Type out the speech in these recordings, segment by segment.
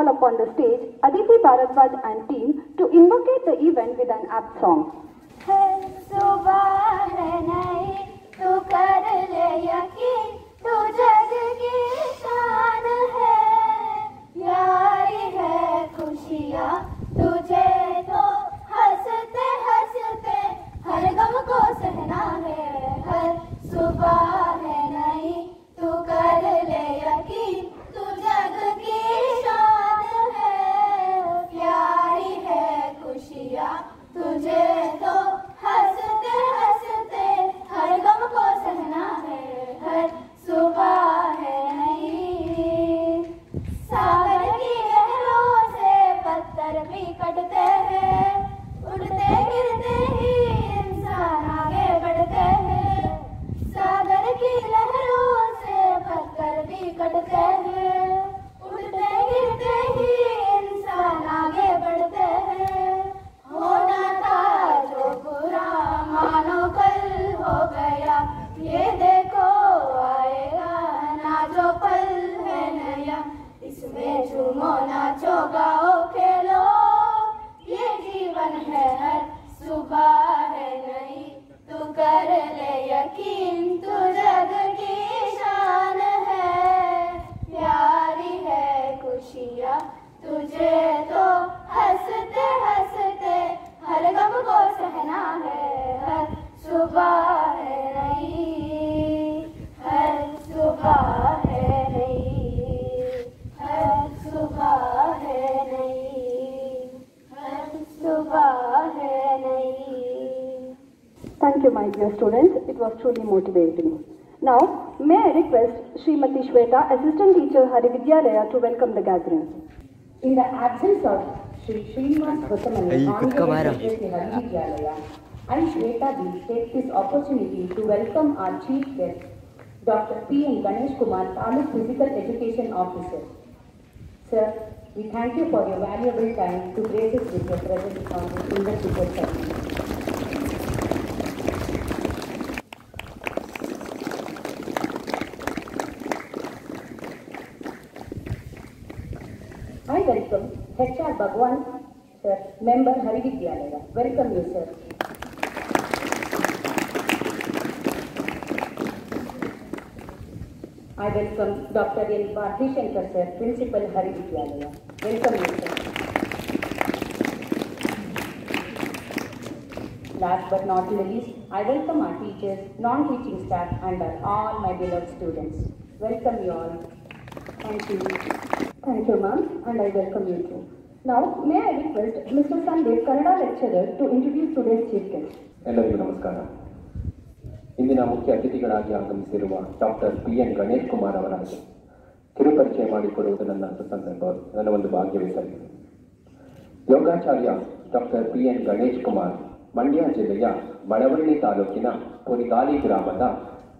call upon the stage Aditi Bharadwaj and team to invoke the event with an apt song. Yeah. truly motivating. Now, may I request Srimati Shweta, Assistant Teacher Harividyalaya to welcome the gathering. In the absence of Sri Srinivas Gothamani, Harividyalaya, I, Shweta Deep, take this opportunity to welcome our Chief Guest, Dr. P. N. Ganesh Kumar, Taluk Physical Education Officer. Sir, we thank you for your valuable time to grace us with your presence on this investigative session. one, sir, member Harividyalayya. Welcome you, sir. I welcome Dr. N. Bhatishankar, sir, Principal Harividyalaya. Welcome you, sir. Last but not least, I welcome our teachers, non-teaching staff and all my beloved students. Welcome you all. Thank you. Thank you, ma'am, and I welcome you too. Now, may I request Mr. Sandeep, Kannada lecturer, to introduce today's chief guest. ಎಲ್ಲರಿಗೂ ನಮಸ್ಕಾರ ಇಂದಿನ ಮುಖ್ಯ ಅತಿಥಿಗಳಾಗಿ ಆಗಮಿಸಿರುವ doctor P N Ganesh Kumar ಅವರಾಗಿ ಕಿರುಪರಿಚಯ ಮಾಡಿಕೊಡುವುದು ನನ್ನ ಸಂದರ್ಭ ನನ್ನ ಒಂದು ಭಾಗ್ಯವೇ ಸರಿ ಯೋಗಾಚಾರ್ಯ doctor P N Ganesh Kumar Mandya ಜಿಲ್ಲೆಯ ಬಡವಳ್ಳಿ ತಾಲೂಕಿನ ಪುರಿಗಾಲಿ ಗ್ರಾಮದ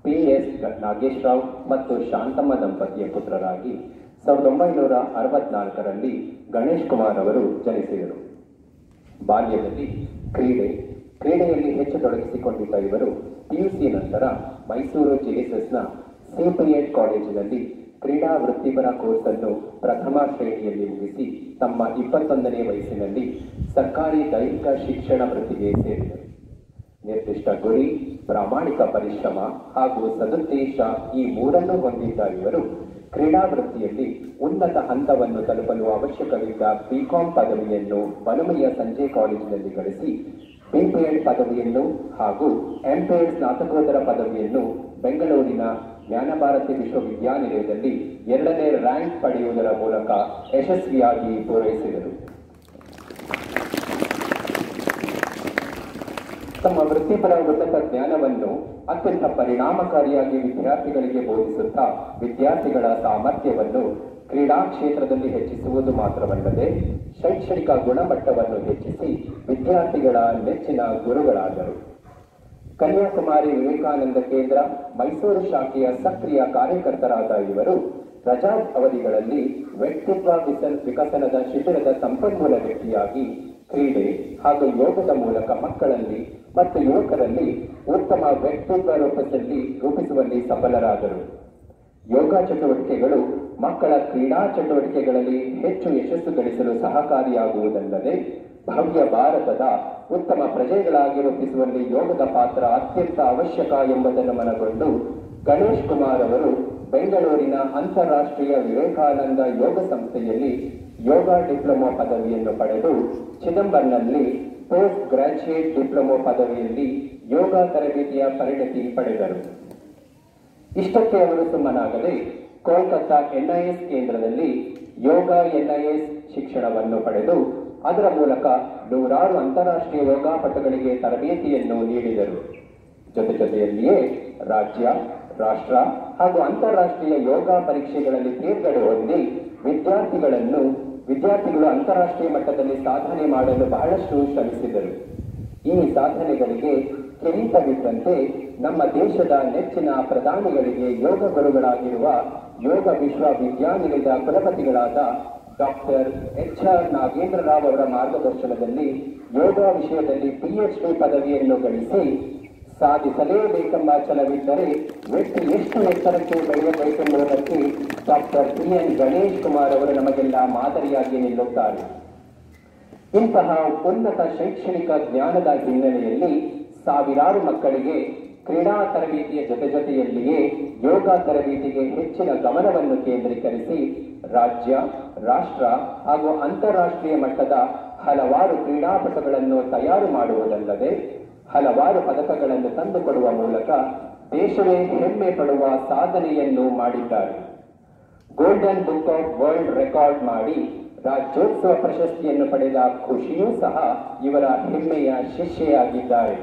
ಪಿ ಎಸ್ ನಾಗೇಶ್ರಾವ್ ಮತ್ತು ಶಾಂತಮ್ಮ ದಂಪತಿಯ ಪುತ್ರರಾಗಿ ಸಾವಿರದ ಒಂಬೈನೂರ ಅರವತ್ನಾಲ್ಕರಲ್ಲಿ ಗಣೇಶ್ ಕುಮಾರ್ ಅವರು ಜನಿಸಿದರು. ಬಾಲ್ಯದಲ್ಲಿ ಕ್ರೀಡೆ, ಕ್ರೀಡೆಯಲ್ಲಿ ಹೆಚ್ಚು ತೊಡಗಿಸಿಕೊಂಡಿದ್ದ ಇವರು ಪಿಯುಸಿ ನಂತರ ಮೈಸೂರು ಜೆಎಸ್ಎಸ್ನ ಸಿಪಿಎಡ್ ಕಾಲೇಜಿನಲ್ಲಿ ಕ್ರೀಡಾ ವೃತ್ತಿಪರ ಕೋರ್ಸ್ ಅನ್ನು ಪ್ರಥಮ ಶ್ರೇಣಿಯಲ್ಲಿ ಮುಗಿಸಿ ತಮ್ಮ ಇಪ್ಪತ್ತೊಂದನೇ ವಯಸ್ಸಿನಲ್ಲಿ ಸರ್ಕಾರಿ ದೈಹಿಕ ಶಿಕ್ಷಣ ವೃತ್ತಿಗೆ ಸೇರಿದರು. ನಿರ್ದಿಷ್ಟ ಗುರಿ, ಪ್ರಾಮಾಣಿಕ ಪರಿಶ್ರಮ ಹಾಗೂ ಸದುದ್ದೇಶ ಈ ಮೂರನ್ನು ಹೊಂದಿದ್ದ ಇವರು ಕ್ರೀಡಾ ವೃತ್ತಿಯಲ್ಲಿ ಉನ್ನತ ಹಂತವನ್ನು ತಲುಪಲು ಅವಶ್ಯಕವಿದ್ದ ಬಿಕಾಂ ಪದವಿಯನ್ನು ಬನಮಯ್ಯ ಸಂಜೆ ಕಾಲೇಜಿನಲ್ಲಿ ಗಳಿಸಿ ಬಿಪಿಎಡ್ ಪದವಿಯನ್ನು ಹಾಗೂ ಎಂಪಿಎಡ್ ಸ್ನಾತಕೋತ್ತರ ಪದವಿಯನ್ನು ಬೆಂಗಳೂರಿನ ಜ್ಞಾನಭಾರತಿ ವಿಶ್ವವಿದ್ಯಾನಿಲಯದಲ್ಲಿ ಎರಡನೇ ರ್ಯಾಂಕ್ ಪಡೆಯುವುದರ ಮೂಲಕ ಯಶಸ್ವಿಯಾಗಿ ಪೂರೈಸಿದರು. ತಮ್ಮ ವೃತ್ತಿಪರ ಉನ್ನತ ಜ್ಞಾನವನ್ನು ಅತ್ಯಂತ ಪರಿಣಾಮಕಾರಿಯಾಗಿ ವಿದ್ಯಾರ್ಥಿಗಳಿಗೆ ಬೋಧಿಸುತ್ತಾ ವಿದ್ಯಾರ್ಥಿಗಳ ಸಾಮರ್ಥ್ಯವನ್ನು ಕ್ರೀಡಾ ಕ್ಷೇತ್ರದಲ್ಲಿ ಹೆಚ್ಚಿಸುವುದು ಮಾತ್ರವಲ್ಲದೆ ಶೈಕ್ಷಣಿಕ ಗುಣಮಟ್ಟವನ್ನು ಹೆಚ್ಚಿಸಿ ವಿದ್ಯಾರ್ಥಿಗಳ ನೆಚ್ಚಿನ ಗುರುಗಳಾದರು. ಕನ್ಯಾಕುಮಾರಿ ವಿವೇಕಾನಂದ ಕೇಂದ್ರ ಮೈಸೂರು ಶಾಖೆಯ ಸಕ್ರಿಯ ಕಾರ್ಯಕರ್ತರಾದ ಇವರು ರಜಾ ಅವಧಿಗಳಲ್ಲಿ ವ್ಯಕ್ತಿತ್ವ ವಿಕಸನದ ಶಿಬಿರದ ಸಂಪನ್ಮೂಲ ವ್ಯಕ್ತಿಯಾಗಿ ಕ್ರೀಡೆ ಹಾಗೂ ಯೋಗದ ಮೂಲಕ ಮಕ್ಕಳಲ್ಲಿ ಮತ್ತು ಯುವಕರಲ್ಲಿ ಉತ್ತಮ ವ್ಯಕ್ತಿತ್ವ ರೂಪದಲ್ಲಿ ರೂಪಿಸುವಲ್ಲಿ ಸಫಲರಾದರು. ಯೋಗ ಚಟುವಟಿಕೆಗಳು ಮಕ್ಕಳ ಕ್ರೀಡಾ ಚಟುವಟಿಕೆಗಳಲ್ಲಿ ಹೆಚ್ಚು ಯಶಸ್ಸು ಗಳಿಸಲು ಸಹಕಾರಿಯಾಗುವುದಲ್ಲದೆ, ಭವ್ಯ ಭಾರತದ ಉತ್ತಮ ಪ್ರಜೆಗಳಾಗಿ ರೂಪಿಸುವಲ್ಲಿ ಯೋಗದ ಪಾತ್ರ ಅತ್ಯಂತ ಅವಶ್ಯಕ ಎಂಬುದನ್ನು ಮನಗೊಂಡು ಗಣೇಶ್ ಕುಮಾರ್ ಅವರು ಬೆಂಗಳೂರಿನ ಅಂತಾರಾಷ್ಟ್ರೀಯ ವಿವೇಕಾನಂದ ಯೋಗ ಸಂಸ್ಥೆಯಲ್ಲಿ ಯೋಗ ಡಿಪ್ಲೊಮಾ ಪದವಿಯನ್ನು ಪಡೆದು ಚಿದಂಬರ್ನಲ್ಲಿ ಪೋಸ್ಟ್ ಗ್ರಾಜ್ಯುಯೇಟ್ ಡಿಪ್ಲೊಮಾ ಪದವಿಯಲ್ಲಿ ಯೋಗ ತರಬೇತಿಯ ಪರಿಣತಿ ಪಡೆದರು. ಇಷ್ಟಕ್ಕೆ ಅವರು ಸುಮ್ಮನಾಗದೆ ಕೋಲ್ಕತ್ತಾ ಎನ್ಐಎಸ್ ಕೇಂದ್ರದಲ್ಲಿ ಯೋಗ ಎನ್ಐಎಸ್ ಶಿಕ್ಷಣವನ್ನು ಪಡೆದು ಅದರ ಮೂಲಕ ನೂರಾರು ಅಂತಾರಾಷ್ಟ್ರೀಯ ಯೋಗಾಪಟುಗಳಿಗೆ ತರಬೇತಿಯನ್ನು ನೀಡಿದರು. ಜೊತೆ ಜೊತೆಯಲ್ಲಿಯೇ ರಾಜ್ಯ ರಾಷ್ಟ್ರ ಹಾಗೂ ಅಂತಾರಾಷ್ಟ್ರೀಯ ಯೋಗ ಪರೀಕ್ಷೆಗಳಲ್ಲಿ ತೇರ್ಗಡೆ ಹೊಂದಿ ವಿದ್ಯಾರ್ಥಿಗಳನ್ನು, ವಿದ್ಯಾರ್ಥಿಗಳು ಅಂತಾರಾಷ್ಟ್ರೀಯ ಮಟ್ಟದಲ್ಲಿ ಸಾಧನೆ ಮಾಡಲು ಬಹಳಷ್ಟು ಶ್ರಮಿಸಿದರು. ಈ ಸಾಧನೆಗಳಿಗೆ ಕಿರೀಟವಿದ್ದಂತೆ ನಮ್ಮ ದೇಶದ ನೆಚ್ಚಿನ ಪ್ರಧಾನಿಗಳಿಗೆ ಯೋಗ ಗುರುಗಳಾಗಿರುವ ಯೋಗ ವಿಶ್ವವಿದ್ಯಾನಿಲಯದ ಕುಲಪತಿಗಳಾದ doctor H R Nagendra Rao ಅವರ ಮಾರ್ಗದರ್ಶನದಲ್ಲಿ ಯೋಗ ವಿಷಯದಲ್ಲಿ ಪಿಎಚ್ಡಿ ಪದವಿಯನ್ನು ಗಳಿಸಿ ಸಾಧಿಸಲೇಬೇಕೆಂಬ ಛಲವಿದ್ದರೆ ವ್ಯಕ್ತಿ ಎಷ್ಟು ಎತ್ತರಕ್ಕೆ ಬೆಳೆಯಬೇಕೆಂಬುದಕ್ಕೆ doctor P N Ganesh Kumar ಅವರು ನಮಗೆಲ್ಲ ಮಾದರಿಯಾಗಿ ನಿಲ್ಲುತ್ತಾರೆ. ಇಂತಹ ಉನ್ನತ ಶೈಕ್ಷಣಿಕ ಜ್ಞಾನದ ಹಿನ್ನೆಲೆಯಲ್ಲಿ ಸಾವಿರಾರು ಮಕ್ಕಳಿಗೆ ಕ್ರೀಡಾ ತರಬೇತಿಯ ಜೊತೆ ಜೊತೆಯಲ್ಲಿಯೇ ಯೋಗ ತರಬೇತಿಗೆ ಹೆಚ್ಚಿನ ಗಮನವನ್ನು ಕೇಂದ್ರೀಕರಿಸಿ ರಾಜ್ಯ, ರಾಷ್ಟ್ರ ಹಾಗೂ ಅಂತಾರಾಷ್ಟ್ರೀಯ ಮಟ್ಟದ ಹಲವಾರು ಕ್ರೀಡಾಪಟುಗಳನ್ನು ತಯಾರು ಮಾಡುವುದಲ್ಲದೆ ಹಲವಾರು ಪದಕಗಳನ್ನು ತಂದುಕೊಡುವ ಮೂಲಕ ದೇಶವೇ ಹೆಮ್ಮೆ ಪಡುವ ಸಾಧನೆಯನ್ನು ಮಾಡಿದ್ದಾರೆ. Golden book of world record ಮಾಡಿ ರಾಜ್ಯೋತ್ಸವ ಪ್ರಶಸ್ತಿಯನ್ನು ಪಡೆದ ಖುಷಿಯೂ ಸಹ ಇವರ ಹೆಮ್ಮೆಯ ಶಿಷ್ಯೆಯಾಗಿದ್ದಾರೆ.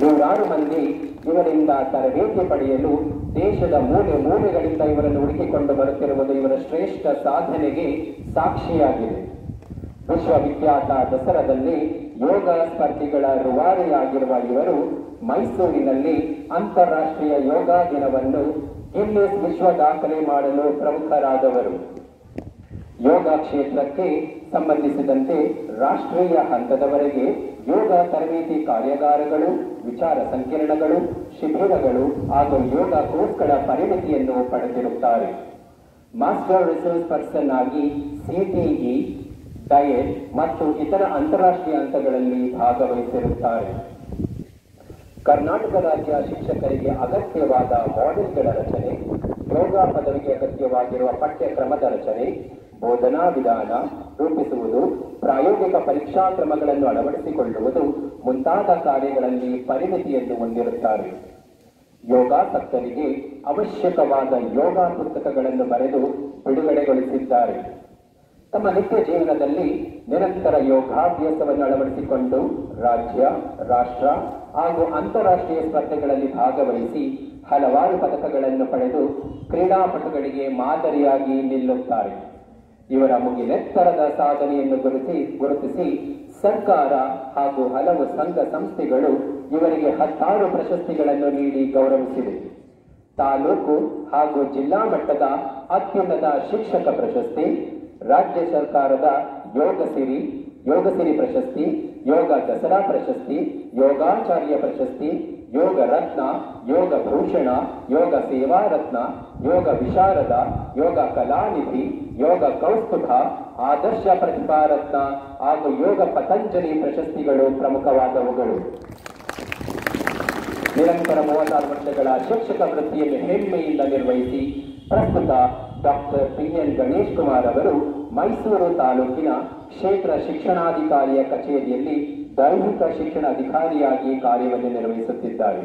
ನೂರಾರು ಮಂದಿ ಇವರಿಂದ ತರಬೇತಿ ಪಡೆಯಲು ದೇಶದ ಮೂಲೆ ಮೂಲೆಗಳಿಂದ ಇವರನ್ನು ಹುಡುಕಿಕೊಂಡು ಬರುತ್ತಿರುವುದು ಇವರ ಶ್ರೇಷ್ಠ ಸಾಧನೆಗೆ ಸಾಕ್ಷಿಯಾಗಿದೆ. ವಿಶ್ವವಿಖ್ಯಾತ ದಸರಾದಲ್ಲಿ ಯೋಗ ಸ್ಪರ್ಧಿಗಳ ರೂವಾರಿಯಾಗಿರುವ ಇವರು ಮೈಸೂರಿನಲ್ಲಿ ಅಂತಾರಾಷ್ಟ್ರೀಯ ಯೋಗ ದಿನವನ್ನು ಗಿನ್ನೆಸ್ ವಿಶ್ವ ದಾಖಲೆ ಮಾಡಲು ಪ್ರಮುಖರಾದವರು. ಯೋಗ ಕ್ಷೇತ್ರಕ್ಕೆ ಸಂಬಂಧಿಸಿದಂತೆ ರಾಷ್ಟ್ರೀಯ ಹಂತದವರೆಗೆ ಯೋಗ ತರಬೇತಿ ಕಾರ್ಯಾಗಾರಗಳು, ವಿಚಾರ ಸಂಕಿರಣಗಳು, ಶಿಬಿರಗಳು ಹಾಗೂ ಯೋಗ ಕೋರ್ಸ್ಗಳ ಪರಿಣತಿಯನ್ನು ಪಡೆದಿರುತ್ತಾರೆ. ಮಾಸ್ಟರ್ ರಿಸೋರ್ಸ್ ಪರ್ಸನ್ ಆಗಿ ಸಿಟಿಇ ಡಯಟ್ ಮತ್ತು ಇತರ ಅಂತಾರಾಷ್ಟ್ರೀಯ ಹಂತಗಳಲ್ಲಿ ಭಾಗವಹಿಸಿರುತ್ತಾರೆ. ಕರ್ನಾಟಕ ರಾಜ್ಯ ಶಿಕ್ಷಕರಿಗೆ ಅಗತ್ಯವಾದ ಮಾಡೆಲ್ಗಳ ರಚನೆ, ಯೋಗ ಪದವಿಗೆ ಅಗತ್ಯವಾಗಿರುವ ಪಠ್ಯಕ್ರಮದ ರಚನೆ, ಬೋಧನಾ ವಿಧಾನ ರೂಪಿಸುವುದು, ಪ್ರಾಯೋಗಿಕ ಪರೀಕ್ಷಾ ಕ್ರಮಗಳನ್ನು ಅಳವಡಿಸಿಕೊಳ್ಳುವುದು ಮುಂತಾದ ಕಾರ್ಯಗಳಲ್ಲಿ ಪರಿಮಿತಿಯನ್ನು ಹೊಂದಿರುತ್ತಾರೆ. ಯೋಗಾಸಕ್ತರಿಗೆ ಅವಶ್ಯಕವಾದ ಯೋಗ ಪುಸ್ತಕಗಳನ್ನು ಬರೆದು ಬಿಡುಗಡೆಗೊಳಿಸಿದ್ದಾರೆ. ತಮ್ಮ ನಿತ್ಯ ಜೀವನದಲ್ಲಿ ನಿರಂತರ ಯೋಗಾಭ್ಯಾಸವನ್ನು ಅಳವಡಿಸಿಕೊಂಡು ರಾಜ್ಯ, ರಾಷ್ಟ್ರ ಹಾಗೂ ಅಂತಾರಾಷ್ಟ್ರೀಯ ಸ್ಪರ್ಧೆಗಳಲ್ಲಿ ಭಾಗವಹಿಸಿ ಹಲವಾರು ಪದಕಗಳನ್ನು ಪಡೆದು ಕ್ರೀಡಾಪಟುಗಳಿಗೆ ಮಾದರಿಯಾಗಿ ನಿಲ್ಲುತ್ತಾರೆ. ಇವರ ಮುಗಿಲೆತ್ತರದ ಸಾಧನೆಯನ್ನು ಗುರುತಿ, ಗುರುತಿಸಿ ಸರ್ಕಾರ ಹಾಗೂ ಹಲವು ಸಂಘ ಸಂಸ್ಥೆಗಳು ಇವರಿಗೆ ಹತ್ತಾರು ಪ್ರಶಸ್ತಿಗಳನ್ನು ನೀಡಿ ಗೌರವಿಸಿವೆ. ತಾಲೂಕು ಹಾಗೂ ಜಿಲ್ಲಾ ಮಟ್ಟದ ಅತ್ಯುನ್ನತ ಶಿಕ್ಷಕ ಪ್ರಶಸ್ತಿ ರಾಜ್ಯ ಸರ್ಕಾರದ ಯೋಗ ಸಿರಿ ಯೋಗ ಸಿರಿ ಪ್ರಶಸ್ತಿ, ಯೋಗ ದಸರಾ ಪ್ರಶಸ್ತಿ, ಯೋಗಾಚಾರ್ಯ ಪ್ರಶಸ್ತಿ, ಯೋಗ ರತ್ನ, ಯೋಗ ಭೂಷಣ, ಯೋಗ ಸೇವಾ ರತ್ನ, ಯೋಗ ವಿಶಾರದ, ಯೋಗ ಕಲಾನಿಧಿ, ಯೋಗ ಕೌಸ್ತುಭ, ಆದರ್ಶ ಪ್ರತಿಭಾರತ್ನ ಹಾಗೂ ಯೋಗ ಪತಂಜಲಿ ಪ್ರಶಸ್ತಿಗಳು ಪ್ರಮುಖವಾದವುಗಳು. ನಿರಂತರ ಮೂವತ್ತಾರು ವರ್ಷಗಳ ಶಿಕ್ಷಕ ವೃತ್ತಿಯನ್ನು ಹೆಮ್ಮೆಯಿಂದ ನಿರ್ವಹಿಸಿ ಪ್ರಸ್ತುತ doctor P N Ganesh Kumar ಅವರು ಮೈಸೂರು ತಾಲೂಕಿನ ಕ್ಷೇತ್ರ ಶಿಕ್ಷಣಾಧಿಕಾರಿಯ ಕಚೇರಿಯಲ್ಲಿ ದೈಹಿಕ ಶಿಕ್ಷಣ ಅಧಿಕಾರಿಯಾಗಿ ಕಾರ್ಯವನ್ನು ನಿರ್ವಹಿಸುತ್ತಿದ್ದಾರೆ.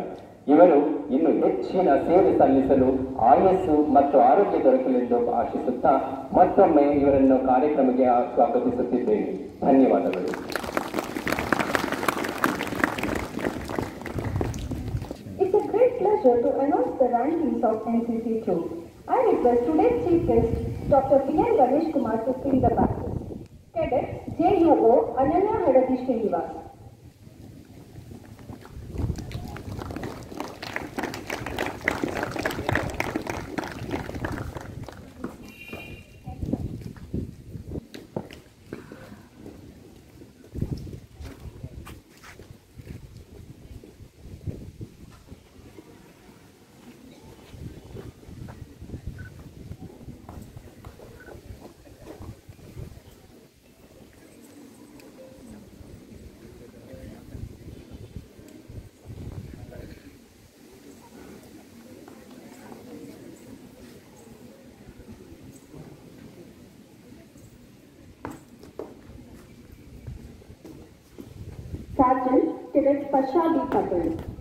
ಇವರು ಇನ್ನು ಹೆಚ್ಚಿನ ಸೇವೆ ಸಲ್ಲಿಸಲು ಆಯಸ್ಸು ಮತ್ತು ಆರೋಗ್ಯ ದೊರಕಲೆಂದು ಆಶಿಸುತ್ತಾ ಮತ್ತೊಮ್ಮೆ ಇವರನ್ನು ಕಾರ್ಯಕ್ರಮಕ್ಕೆ ಸ್ವಾಗತಿಸುತ್ತಿದ್ದೇನೆ. ಧನ್ಯವಾದಗಳು. It's a great pleasure to announce the rankings of NCC 2. I request today's chief guest, Dr. P. N. Ganesh Kumar to fill the basket. Cadet JUO Ananya Haradi Srinivas. Sergeant Cadet Pasha B. Patel.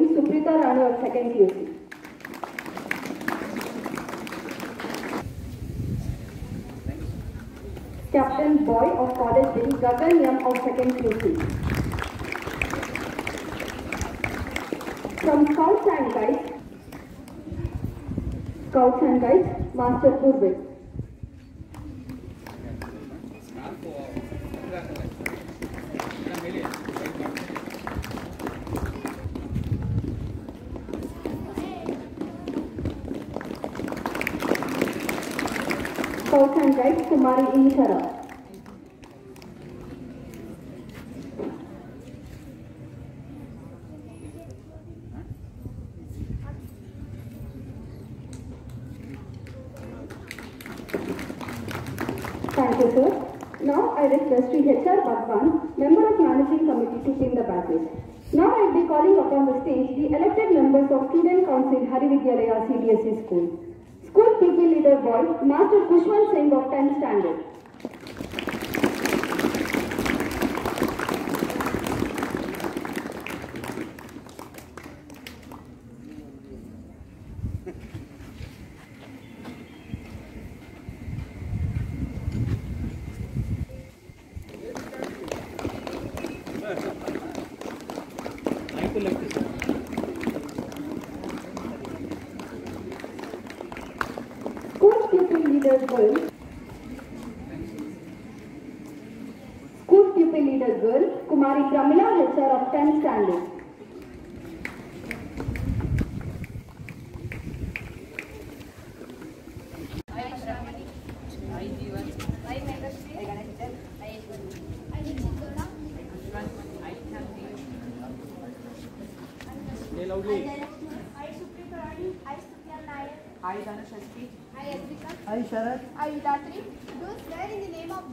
Of Suprita Rani of 2nd PUC. Captain Boy of College Wing, Gagan Yam of 2nd QC. From Scouts and Guides, Scouts and Guides, Master Purvik. तुम्हारी ही तरफ़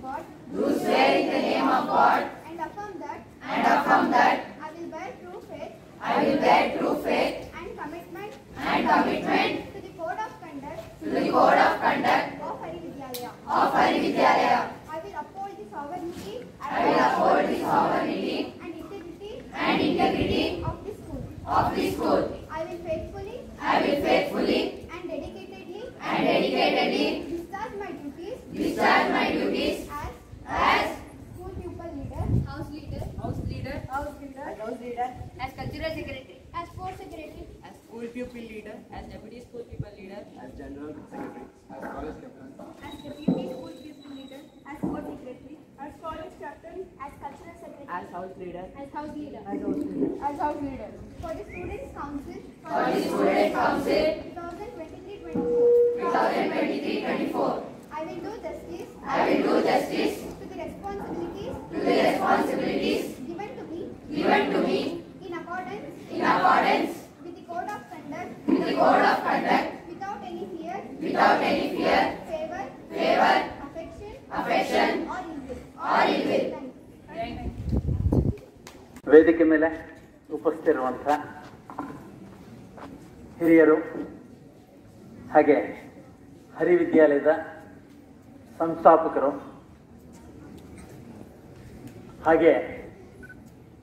God. Do swear in the name of God. And affirm that. And affirm that. ಸಂಸ್ಥಾಪಕರು. ಹಾಗೆ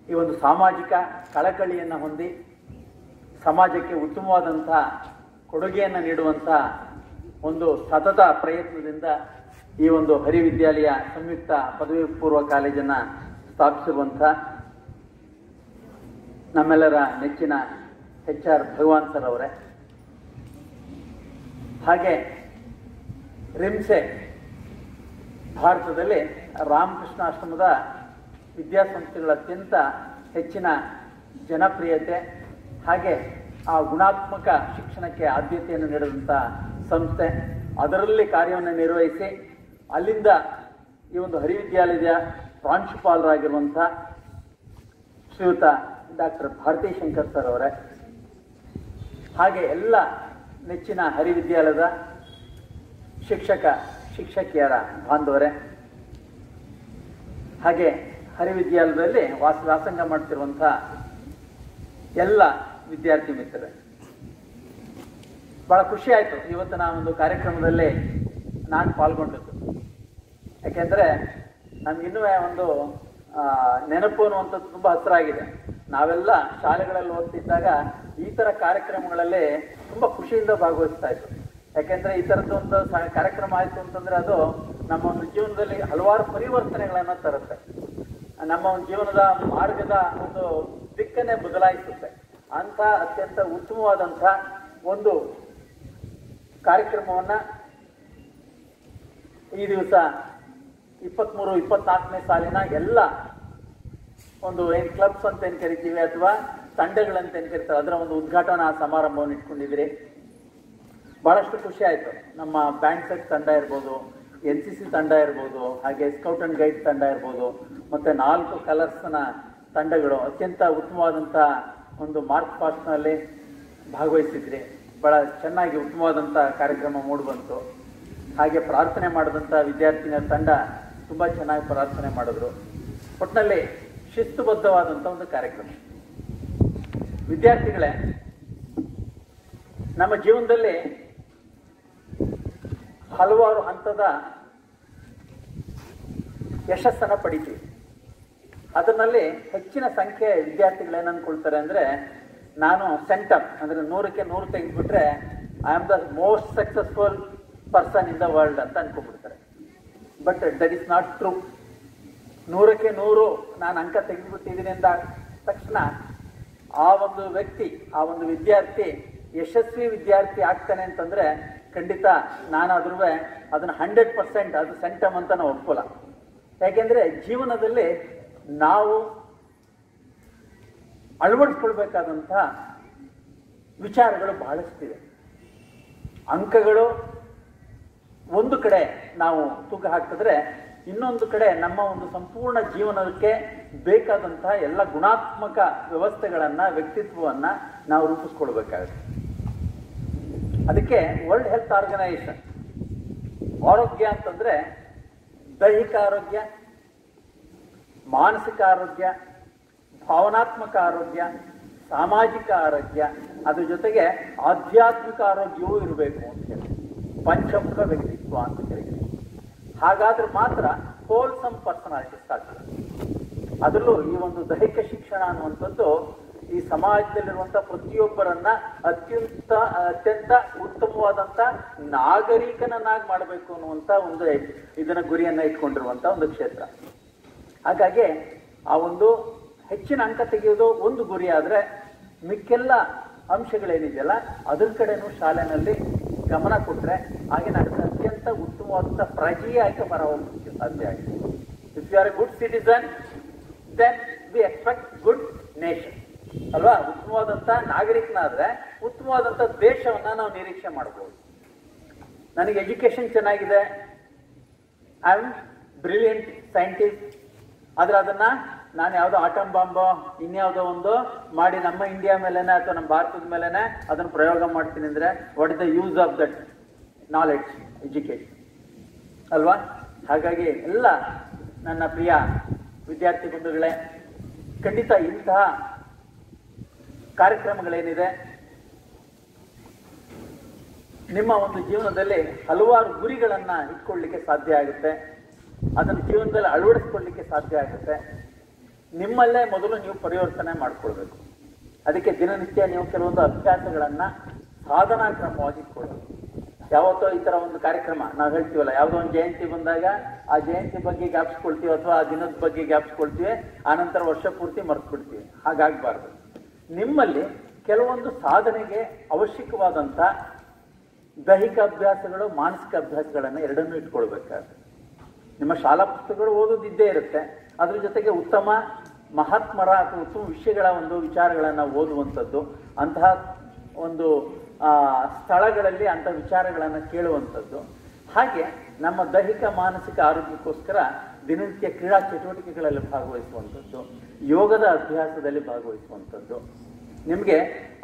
ಈ ಒಂದು ಸಾಮಾಜಿಕ ಕಳಕಳಿಯನ್ನು ಹೊಂದಿ ಸಮಾಜಕ್ಕೆ ಉತ್ತಮವಾದಂಥ ಕೊಡುಗೆಯನ್ನು ನೀಡುವಂಥ ಒಂದು ಸತತ ಪ್ರಯತ್ನದಿಂದ ಈ ಒಂದು ಹರಿವಿದ್ಯಾಲಯ ಸಂಯುಕ್ತ ಪದವಿ ಪೂರ್ವ ಕಾಲೇಜನ್ನು ಸ್ಥಾಪಿಸಿರುವಂಥ ನಮ್ಮೆಲ್ಲರ ನೆಚ್ಚಿನ ಎಚ್ ಆರ್ ಭಗವಾನ್ ಸರ್ ಅವರೇ. ಹಾಗೆ ರಿಮ್ಸೆ ಭಾರತದಲ್ಲಿ ರಾಮಕೃಷ್ಣಾಶ್ರಮದ ವಿದ್ಯಾಸಂಸ್ಥೆಗಳ ಅತ್ಯಂತ ಹೆಚ್ಚಿನ ಜನಪ್ರಿಯತೆ ಹಾಗೆ ಆ ಗುಣಾತ್ಮಕ ಶಿಕ್ಷಣಕ್ಕೆ ಆದ್ಯತೆಯನ್ನು ನೀಡಿದಂಥ ಸಂಸ್ಥೆ. ಅದರಲ್ಲಿ ಕಾರ್ಯವನ್ನು ನಿರ್ವಹಿಸಿ ಅಲ್ಲಿಂದ ಈ ಒಂದು ಹರಿವಿದ್ಯಾಲಯದ ಪ್ರಾಂಶುಪಾಲರಾಗಿರುವಂಥ ಶ್ರೀಯುತ ಡಾಕ್ಟರ್ ಭಾರತಿ ಶಂಕರ್ ಸರ್ ಅವರೇ. ಹಾಗೆ ಎಲ್ಲ ನೆಚ್ಚಿನ ಹರಿವಿದ್ಯಾಲಯದ ಶಿಕ್ಷಕ ಶಿಕ್ಷಕಿಯರ ಬಾಂಧವರೇ, ಹಾಗೆ ಹರಿವಿದ್ಯಾಲಯದಲ್ಲಿ ವಾಸ ವ್ಯಾಸಂಗ ಮಾಡ್ತಿರುವಂಥ ಎಲ್ಲ ವಿದ್ಯಾರ್ಥಿ ಮಿತ್ರರೇ, ಬಹಳ ಖುಷಿ ಆಯಿತು. ನಾನು ಒಂದು ಕಾರ್ಯಕ್ರಮದಲ್ಲಿ ನಾನು ಪಾಲ್ಗೊಂಡಿದ್ದು. ಯಾಕೆಂದರೆ ನಮ್ಗಿನ್ನೂ ಒಂದು ನೆನಪು ಅನ್ನುವಂಥದ್ದು ತುಂಬ ಹಸಿರಾಗಿದೆ. ನಾವೆಲ್ಲ ಶಾಲೆಗಳಲ್ಲಿ ಓದ್ತಿದ್ದಾಗ ಈ ಥರ ಕಾರ್ಯಕ್ರಮಗಳಲ್ಲಿ ತುಂಬ ಖುಷಿಯಿಂದ ಭಾಗವಹಿಸ್ತಾ ಇತ್ತು ಯಾಕೆಂದರೆ ಈ ಥರದ್ದೊಂದು ಕಾರ್ಯಕ್ರಮ ಆಯಿತು ಅಂತಂದ್ರೆ ಅದು ನಮ್ಮ ಒಂದು ಜೀವನದಲ್ಲಿ ಹಲವಾರು ಪರಿವರ್ತನೆಗಳನ್ನು ತರುತ್ತೆ. ನಮ್ಮ ಒಂದು ಜೀವನದ ಮಾರ್ಗದ ಒಂದು ದಿಕ್ಕನ್ನೇ ಬದಲಾಯಿಸುತ್ತೆ. ಅಂಥ ಅತ್ಯಂತ ಉತ್ತಮವಾದಂಥ ಒಂದು ಕಾರ್ಯಕ್ರಮವನ್ನು ಈ ದಿವಸ ಇಪ್ಪತ್ತ್ಮೂರು ಇಪ್ಪತ್ನಾಲ್ಕನೇ ಸಾಲಿನ ಎಲ್ಲ ಒಂದು ಏನು ಕ್ಲಬ್ಸ್ ಅಂತ ಏನು ಕರಿತೀವಿ ಅಥವಾ ತಂಡಗಳಂತ ಏನು ಕರಿತಾರೆ, ಅದರ ಒಂದು ಉದ್ಘಾಟನಾ ಸಮಾರಂಭವನ್ನು ಇಟ್ಕೊಂಡಿದ್ದೀರಿ. ಭಾಳಷ್ಟು ಖುಷಿ ಆಯಿತು. ನಮ್ಮ ಬ್ಯಾಂಡ್ ಸೆಟ್ ತಂಡ ಇರ್ಬೋದು ಎನ್ ಸಿ ಸಿ ತಂಡ ಇರ್ಬೋದು, ಹಾಗೆ ಸ್ಕೌಟ್ ಅಂಡ್ ಗೈಡ್ ತಂಡ ಇರ್ಬೋದು, ಮತ್ತು ನಾಲ್ಕು ಕಲರ್ಸ್ನ ತಂಡಗಳು ಅತ್ಯಂತ ಉತ್ತಮವಾದಂಥ ಒಂದು ಮಾರ್ಕ್ ಪಾಸ್ಟ್ನಲ್ಲಿ ಭಾಗವಹಿಸಿದ್ರಿ. ಭಾಳ ಚೆನ್ನಾಗಿ ಉತ್ತಮವಾದಂಥ ಕಾರ್ಯಕ್ರಮ ಮೂಡಿಬಂತು. ಹಾಗೆ ಪ್ರಾರ್ಥನೆ ಮಾಡಿದಂಥ ವಿದ್ಯಾರ್ಥಿನಿಯ ತಂಡ ತುಂಬ ಚೆನ್ನಾಗಿ ಪ್ರಾರ್ಥನೆ ಮಾಡಿದ್ರು. ಒಟ್ಟಿನಲ್ಲಿ ಶಿಸ್ತುಬದ್ಧವಾದಂಥ ಒಂದು ಕಾರ್ಯಕ್ರಮ. ವಿದ್ಯಾರ್ಥಿಗಳೇ, ನಮ್ಮ ಜೀವನದಲ್ಲಿ ಹಲವಾರು ಹಂತದ ಯಶಸ್ಸನ್ನು ಪಡಿತೀವಿ. ಅದರಲ್ಲಿ ಹೆಚ್ಚಿನ ಸಂಖ್ಯೆ ವಿದ್ಯಾರ್ಥಿಗಳು ಏನು ಅನ್ಕೊಳ್ತಾರೆ ಅಂದರೆ ನಾನು ಸೆಂಟಮ್ ಅಂದರೆ ನೂರಕ್ಕೆ ನೂರು ತೆಗೆದುಬಿಟ್ರೆ I am the most successful person in the world ಅಂತ ಅನ್ಕೊಂಡ್ಬಿಡ್ತಾರೆ but that is not true. ನೂರಕ್ಕೆ ನೂರು ನಾನು ಅಂಕ ತೆಗೆದುಬಿಟ್ಟಿದ್ದೀನಿ ಅಂದ ತಕ್ಷಣ ಆ ಒಂದು ವ್ಯಕ್ತಿ, ಆ ಒಂದು ವಿದ್ಯಾರ್ಥಿ ಯಶಸ್ವಿ ವಿದ್ಯಾರ್ಥಿ ಆಗ್ತಾನೆ ಅಂತಂದ್ರೆ ಖಂಡಿತ ನಾನಾದ್ರೂ ಅದನ್ನು ಹಂಡ್ರೆಡ್ ಪರ್ಸೆಂಟ್ ಅದು ಸೆಂಟಮ್ ಅಂತ ನಾವು ಒಪ್ಪಲ್ಲ ಯಾಕೆಂದ್ರೆ ಜೀವನದಲ್ಲಿ ನಾವು ಅಳವಡಿಸ್ಕೊಳ್ಬೇಕಾದಂಥ ವಿಚಾರಗಳು ಬಹಳಷ್ಟಿವೆ. ಅಂಕಗಳು ಒಂದು ಕಡೆ ನಾವು ತೂಕ ಹಾಕಿದ್ರೆ ಇನ್ನೊಂದು ಕಡೆ ನಮ್ಮ ಒಂದು ಸಂಪೂರ್ಣ ಜೀವನಕ್ಕೆ ಬೇಕಾದಂತಹ ಎಲ್ಲ ಗುಣಾತ್ಮಕ ವ್ಯವಸ್ಥೆಗಳನ್ನ ವ್ಯಕ್ತಿತ್ವವನ್ನ ನಾವು ರೂಪಿಸ್ಕೊಳ್ಬೇಕಾಗುತ್ತೆ. ಅದಕ್ಕೆ ವರ್ಲ್ಡ್ ಹೆಲ್ತ್ ಆರ್ಗನೈಸೇಷನ್ ಆರೋಗ್ಯ ಅಂತಂದ್ರೆ ದೈಹಿಕ ಆರೋಗ್ಯ, ಮಾನಸಿಕ ಆರೋಗ್ಯ, ಭಾವನಾತ್ಮಕ ಆರೋಗ್ಯ, ಸಾಮಾಜಿಕ ಆರೋಗ್ಯ, ಅದ್ರ ಜೊತೆಗೆ ಆಧ್ಯಾತ್ಮಿಕ ಆರೋಗ್ಯವೂ ಇರಬೇಕು ಅಂತ ಹೇಳಿ. ಪಂಚಮುಖ ವ್ಯಕ್ತಿತ್ವ ಅಂತ ಕರೀತೀವಿ ಹಾಗಾದ್ರೆ ಮಾತ್ರ ಹೋಲ್ಸಮ್ ಪರ್ಸನಾಲಿಟಿ ಆಗ್ತದೆ ಅದರಲ್ಲೂ ಈ ಒಂದು ದೈಹಿಕ ಶಿಕ್ಷಣ ಅನ್ನುವಂಥದ್ದು ಈ ಸಮಾಜದಲ್ಲಿರುವಂಥ ಪ್ರತಿಯೊಬ್ಬರನ್ನ ಅತ್ಯಂತ ಅತ್ಯಂತ ಉತ್ತಮವಾದಂತ ನಾಗರಿಕನನ್ನಾಗಿ ಮಾಡಬೇಕು ಅನ್ನುವಂತ ಒಂದು ಇದನ್ನ ಗುರಿಯನ್ನ ಇಟ್ಕೊಂಡಿರುವಂತ ಒಂದು ಕ್ಷೇತ್ರ. ಹಾಗಾಗಿ ಆ ಒಂದು ಹೆಚ್ಚಿನ ಅಂಕ ತೆಗೆಯೋದು ಒಂದು ಗುರಿ ಆದ್ರೆ ಮಿಕ್ಕೆಲ್ಲ ಅಂಶಗಳೇನಿದೆಯಲ್ಲ, ಅದ್ರ ಕಡೆನೂ ಶಾಲೆನಲ್ಲಿ ಗಮನ ಕೊಟ್ಟರೆ ಆಗಿನ ಅತ್ಯಂತ ಉತ್ತಮವಾದಂಥ ಪ್ರಜೆಯಾಗಿ ಹೊರ ಸಾಧ್ಯ ಆಗಿದೆ. If you are a good citizen then we expect good nation ಅಲ್ವಾ? ಉತ್ತಮವಾದಂಥ ನಾಗರಿಕನಾದ್ರೆ ಉತ್ತಮವಾದಂತ ದೇಶವನ್ನ ನಾವು ನಿರೀಕ್ಷೆ ಮಾಡ್ಬೋದು. ನನಗೆ ಎಜುಕೇಶನ್ ಚೆನ್ನಾಗಿದೆ. ಐ ಆಮ್ ಬ್ರಿಲಿಯಂಟ್ ಸೈಂಟಿಸ್ಟ್ ಆದ್ರೆ ಅದನ್ನ ನಾನು ಯಾವುದೋ ಆಟಮ್ ಬಾಂಬೋ ಇನ್ಯಾವುದೋ ಒಂದು ಮಾಡಿ ನಮ್ಮ ಇಂಡಿಯಾ ಮೇಲೆನೆ ಅಥವಾ ನಮ್ಮ ಭಾರತದ ಮೇಲೆನೆ ಅದನ್ನು ಪ್ರಯೋಗ ಮಾಡ್ತೀನಿ ಅಂದ್ರೆ what is the use of that knowledge education ಅಲ್ವಾ? ಹಾಗಾಗಿ ಎಲ್ಲ ನನ್ನ ಪ್ರಿಯ ವಿದ್ಯಾರ್ಥಿ ಬಂಧುಗಳೇ, ಖಂಡಿತ ಇಂತಹ ಕಾರ್ಯಕ್ರಮಗಳೇನಿದೆ? ನಿಮ್ಮ ಒಂದು ಜೀವನದಲ್ಲಿ ಹಲವಾರು ಗುರಿಗಳನ್ನ ಇಟ್ಕೊಳ್ಳಿಕ್ಕೆ ಸಾಧ್ಯ ಆಗುತ್ತೆ. ಅದನ್ನು ಜೀವನದಲ್ಲಿ ಅಳವಡಿಸ್ಕೊಳ್ಳಿಕ್ಕೆ ಸಾಧ್ಯ ಆಗುತ್ತೆ. ನಿಮ್ಮಲ್ಲೇ ಮೊದಲು ನೀವು ಪರಿವರ್ತನೆ ಮಾಡ್ಕೊಳ್ಬೇಕು. ಅದಕ್ಕೆ ದಿನನಿತ್ಯ ನೀವು ಕೆಲವೊಂದು ಅಭ್ಯಾಸಗಳನ್ನ ಸಾಧನಾ ಕ್ರಮವಾಗಿ ಇಟ್ಕೊಳ್ಬೇಕು ಯಾವತ್ತೋ ಈ ತರ ಒಂದು ಕಾರ್ಯಕ್ರಮ, ನಾವು ಹೇಳ್ತೀವಲ್ಲ, ಯಾವುದೋ ಒಂದು ಜಯಂತಿ ಬಂದಾಗ ಆ ಜಯಂತಿ ಬಗ್ಗೆ ಜ್ಞಾಪಿಸ್ಕೊಳ್ತೀವಿ ಅಥವಾ ಆ ದಿನದ ಬಗ್ಗೆ ಜ್ಞಾಪಿಸ್ಕೊಳ್ತೀವಿ ಆನಂತರ ವರ್ಷ ಪೂರ್ತಿ ಮರ್ತು ಬಿಡ್ತೀವಿ ಹಾಗಾಗಬಾರ್ದು. ನಿಮ್ಮಲ್ಲಿ ಕೆಲವೊಂದು ಸಾಧನೆಗೆ ಅವಶ್ಯಕವಾದಂಥ ದೈಹಿಕ ಅಭ್ಯಾಸಗಳು, ಮಾನಸಿಕ ಅಭ್ಯಾಸಗಳನ್ನು ಎರಡನ್ನೂ ಇಟ್ಕೊಳ್ಬೇಕಾದ್ರೆ. ನಿಮ್ಮ ಶಾಲಾ ಪುಸ್ತಕಗಳು ಓದೋದಿದ್ದೇ ಇರುತ್ತೆ. ಅದ್ರ ಜೊತೆಗೆ ಉತ್ತಮ ಮಹಾತ್ಮರ ಅಥವಾ ಉತ್ತಮ ವಿಷಯಗಳ ಒಂದು ವಿಚಾರಗಳನ್ನು ಓದುವಂಥದ್ದು, ಅಂತಹ ಒಂದು ಸ್ಥಳಗಳಲ್ಲಿ ಅಂಥ ವಿಚಾರಗಳನ್ನು ಕೇಳುವಂಥದ್ದು. ಹಾಗೆ ನಮ್ಮ ದೈಹಿಕ, ಮಾನಸಿಕ ಆರೋಗ್ಯಕ್ಕೋಸ್ಕರ ದಿನನಿತ್ಯ ಕ್ರೀಡಾ ಚಟುವಟಿಕೆಗಳಲ್ಲಿ ಭಾಗವಹಿಸುವಂಥದ್ದು, ಯೋಗದ ಅಭ್ಯಾಸದಲ್ಲಿ ಭಾಗವಹಿಸುವಂಥದ್ದು. ನಿಮಗೆ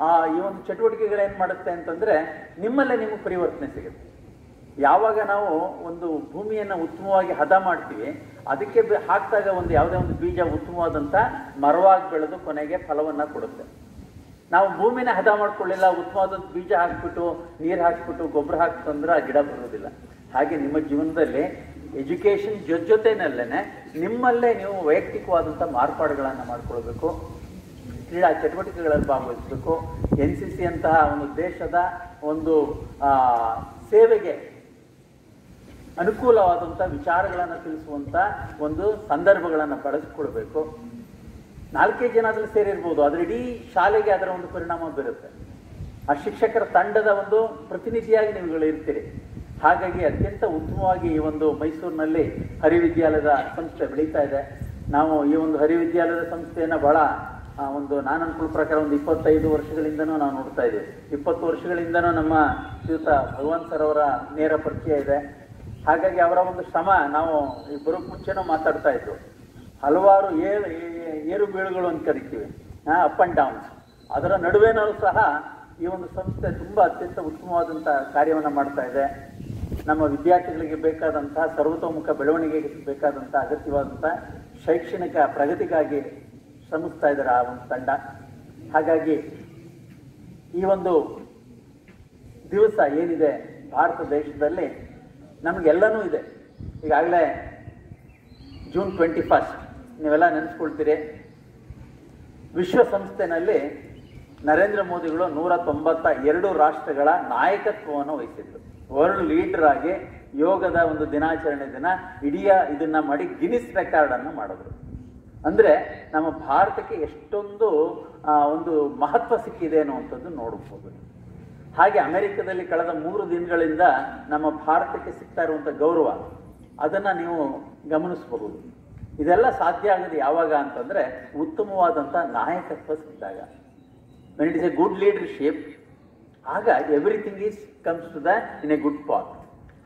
ಆ ಈ ಒಂದು ಚಟುವಟಿಕೆಗಳೇನು ಮಾಡುತ್ತೆ ಅಂತಂದರೆ ನಿಮ್ಮಲ್ಲೇ ನಿಮಗೆ ಪರಿವರ್ತನೆ ಸಿಗುತ್ತೆ. ಯಾವಾಗ ನಾವು ಒಂದು ಭೂಮಿಯನ್ನು ಉತ್ತಮವಾಗಿ ಹದ ಮಾಡ್ತೀವಿ, ಅದಕ್ಕೆ ಹಾಕಿದಾಗ ಒಂದು ಯಾವುದೇ ಒಂದು ಬೀಜ ಉತ್ತಮವಾದಂಥ ಮರವಾಗಿ ಬೆಳೆದು ಕೊನೆಗೆ ಫಲವನ್ನು ಕೊಡುತ್ತೆ. ನಾವು ಭೂಮಿನ ಹದ ಮಾಡ್ಕೊಳ್ಳಿಲ್ಲ ಉತ್ತಮವಾದ ಬೀಜ ಹಾಕ್ಬಿಟ್ಟು, ನೀರು ಹಾಕ್ಬಿಟ್ಟು, ಗೊಬ್ಬರ ಹಾಕ್ತಂದ್ರೆ ಆ ಗಿಡ ಬರೋದಿಲ್ಲ ಹಾಗೆ ನಿಮ್ಮ ಜೀವನದಲ್ಲಿ ಎಜುಕೇಶನ್ ಜೊ ಜೊತೆನಲ್ಲೇನೆ ನಿಮ್ಮಲ್ಲೇ ನೀವು ವೈಯಕ್ತಿಕವಾದಂಥ ಮಾರ್ಪಾಡುಗಳನ್ನು ಮಾಡಿಕೊಳ್ಬೇಕು. ಕ್ರೀಡಾ ಚಟುವಟಿಕೆಗಳಲ್ಲಿ ಭಾಗವಹಿಸಬೇಕು. ಎನ್ ಸಿ ಸಿ ಅಂತಹ ಒಂದು ದೇಶದ ಒಂದು ಸೇವೆಗೆ ಅನುಕೂಲವಾದಂಥ ವಿಚಾರಗಳನ್ನು ತಿಳಿಸುವಂಥ ಒಂದು ಸಂದರ್ಭಗಳನ್ನು ಬಳಸಿಕೊಳ್ಬೇಕು. ನಾಲ್ಕೇ ಜನ ಅದ್ರಲ್ಲಿ ಸೇರಿರ್ಬೋದು, ಆದರೆ ಇಡೀ ಶಾಲೆಗೆ ಅದರ ಒಂದು ಪರಿಣಾಮ ಬೀರುತ್ತೆ. ಆ ಶಿಕ್ಷಕರ ತಂಡದ ಒಂದು ಪ್ರತಿನಿಧಿಯಾಗಿ ನೀವುಗಳು ಇರ್ತೀರಿ. ಹಾಗಾಗಿ ಅತ್ಯಂತ ಉತ್ತಮವಾಗಿ ಈ ಒಂದು ಮೈಸೂರಿನಲ್ಲಿ ಹರಿವಿದ್ಯಾಲಯದ ಸಂಸ್ಥೆ ಬೆಳೀತಾ ಇದೆ. ನಾವು ಈ ಒಂದು ಹರಿವಿದ್ಯಾಲಯದ ಸಂಸ್ಥೆಯನ್ನು ಬಹಳ ಒಂದು ನಾನು ಅನ್ಕೊಳ್ಳೋ ಪ್ರಕಾರ ಒಂದು ಇಪ್ಪತ್ತೈದು ವರ್ಷಗಳಿಂದನೂ ನಾವು ನೋಡ್ತಾ ಇದ್ದೀವಿ. ಇಪ್ಪತ್ತು ವರ್ಷಗಳಿಂದನೂ ನಮ್ಮ ಶ್ರೀಯುತ ಭಗವಾನ್ ಸರ್ ಅವರ ನೇರ ಪರಿಚಯ ಇದೆ. ಹಾಗಾಗಿ ಅವರ ಒಂದು ಶ್ರಮ ನಾವು ಇಬ್ಬರು ಮುಂಚೆನೂ ಮಾತಾಡ್ತಾ ಇದ್ವು. ಹಲವಾರು ಏರು ಏರು ಬೀಳುಗಳು ಅಂತ ಕರಿತೀವಿ. ಅಪ್ ಆ್ಯಂಡ್ ಡೌನ್ಸ್ ಅದರ ನಡುವೆನೂ ಸಹ ಈ ಒಂದು ಸಂಸ್ಥೆ ತುಂಬ ಅತ್ಯಂತ ಉತ್ತಮವಾದಂಥ ಕಾರ್ಯವನ್ನು ಮಾಡ್ತಾ ಇದೆ. ನಮ್ಮ ವಿದ್ಯಾರ್ಥಿಗಳಿಗೆ ಬೇಕಾದಂತಹ ಸರ್ವತೋಮುಖ ಬೆಳವಣಿಗೆಗೆ ಬೇಕಾದಂಥ ಅಗತ್ಯವಾದಂಥ ಶೈಕ್ಷಣಿಕ ಪ್ರಗತಿಗಾಗಿ ಶ್ರಮಿಸ್ತಾ ಇದ್ದಾರೆ ಆ ಒಂದು ತಂಡ. ಹಾಗಾಗಿ ಈ ಒಂದು ದಿವಸ ಏನಿದೆ? ಭಾರತ ದೇಶದಲ್ಲಿ ನಮಗೆಲ್ಲನೂ ಇದೆ. ಈಗಾಗಲೇ ಜೂನ್ ಟ್ವೆಂಟಿ ಫಸ್ಟ್, ನೀವೆಲ್ಲ ನೆನೆಸ್ಕೊಳ್ತೀರಿ. ವಿಶ್ವಸಂಸ್ಥೆನಲ್ಲಿ ನರೇಂದ್ರ ಮೋದಿಗಳು ನೂರ ತೊಂಬತ್ತ ಎರಡು ರಾಷ್ಟ್ರಗಳ ನಾಯಕತ್ವವನ್ನು ವಹಿಸಿದ್ರು. ವರ್ಲ್ಡ್ ಲೀಡರ್ ಆಗಿ ಯೋಗದ ಒಂದು ದಿನಾಚರಣೆ ದಿನ ಇಡೀ ಇದನ್ನ ಮಾಡಿ ಗಿನಿಸ್ ರೆಕಾರ್ಡ್ ಅನ್ನು ಮಾಡಿದ್ರು. ಅಂದ್ರೆ ನಮ್ಮ ಭಾರತಕ್ಕೆ ಎಷ್ಟೊಂದು ಒಂದು ಮಹತ್ವ ಸಿಕ್ಕಿದೆ ಅನ್ನುವಂಥದ್ದು ನೋಡಬಹುದು ಹಾಗೆ ಅಮೆರಿಕದಲ್ಲಿ ಕಳೆದ ಮೂರು ದಿನಗಳಿಂದ ನಮ್ಮ ಭಾರತಕ್ಕೆ ಸಿಗ್ತಾ ಇರುವಂಥ ಗೌರವ, ಅದನ್ನ ನೀವು ಗಮನಿಸಬಹುದು ಇದೆಲ್ಲ ಸಾಧ್ಯ ಆಗೋದು ಯಾವಾಗ ಅಂತಂದ್ರೆ ಉತ್ತಮವಾದಂಥ ನಾಯಕತ್ವ ಸಿಕ್ಕಿದಾಗ. It is a good leadership ಆಗ everything is comes to the in a good path